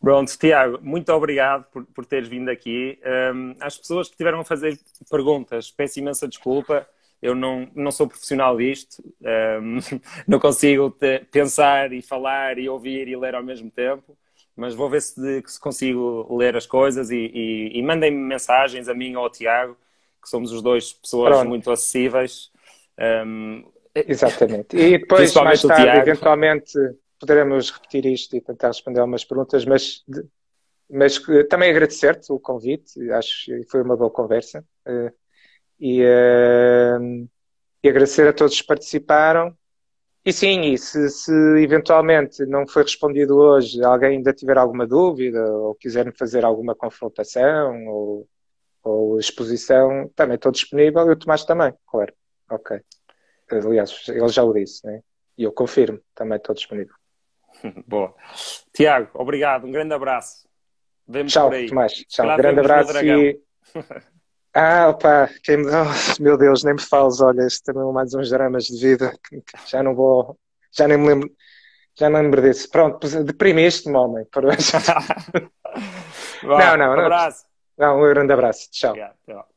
[SPEAKER 2] Pronto, Tiago, muito obrigado por, por teres vindo aqui. Um, às pessoas que tiveram a fazer perguntas, peço imensa desculpa. Eu não, não sou profissional disto, um, não consigo te, pensar e falar e ouvir e ler ao mesmo tempo, mas vou ver se, se consigo ler as coisas e, e, e mandem-me mensagens a mim ou ao Tiago que somos os dois pessoas Pronto. muito acessíveis. Um,
[SPEAKER 1] Exatamente. E depois, mais tarde, eventualmente, poderemos repetir isto e tentar responder algumas perguntas, mas, mas também agradecer-te o convite, acho que foi uma boa conversa. Uh, e, e, agradecer a todos que participaram. E sim, e se, se, eventualmente não foi respondido hoje, alguém ainda tiver alguma dúvida ou quiser fazer alguma confrontação ou ou exposição, também estou disponível e o Tomás também, claro. Ok. Aliás, ele já o disse, né? E eu confirmo, também estou disponível.
[SPEAKER 2] Boa. Tiago, obrigado, um grande abraço.
[SPEAKER 1] Vemos Tchau, Tomás. Tchau, grande abraço e. Ah, opa, quem me... oh, meu Deus, nem me fales, olha, este também é mais uns dramas de vida, já não vou, já nem me lembro, já não lembro disso. Pronto, deprimiste-me, homem, por hoje. não, não, não. Um abraço. Um grande abraço. Tchau. Obrigado.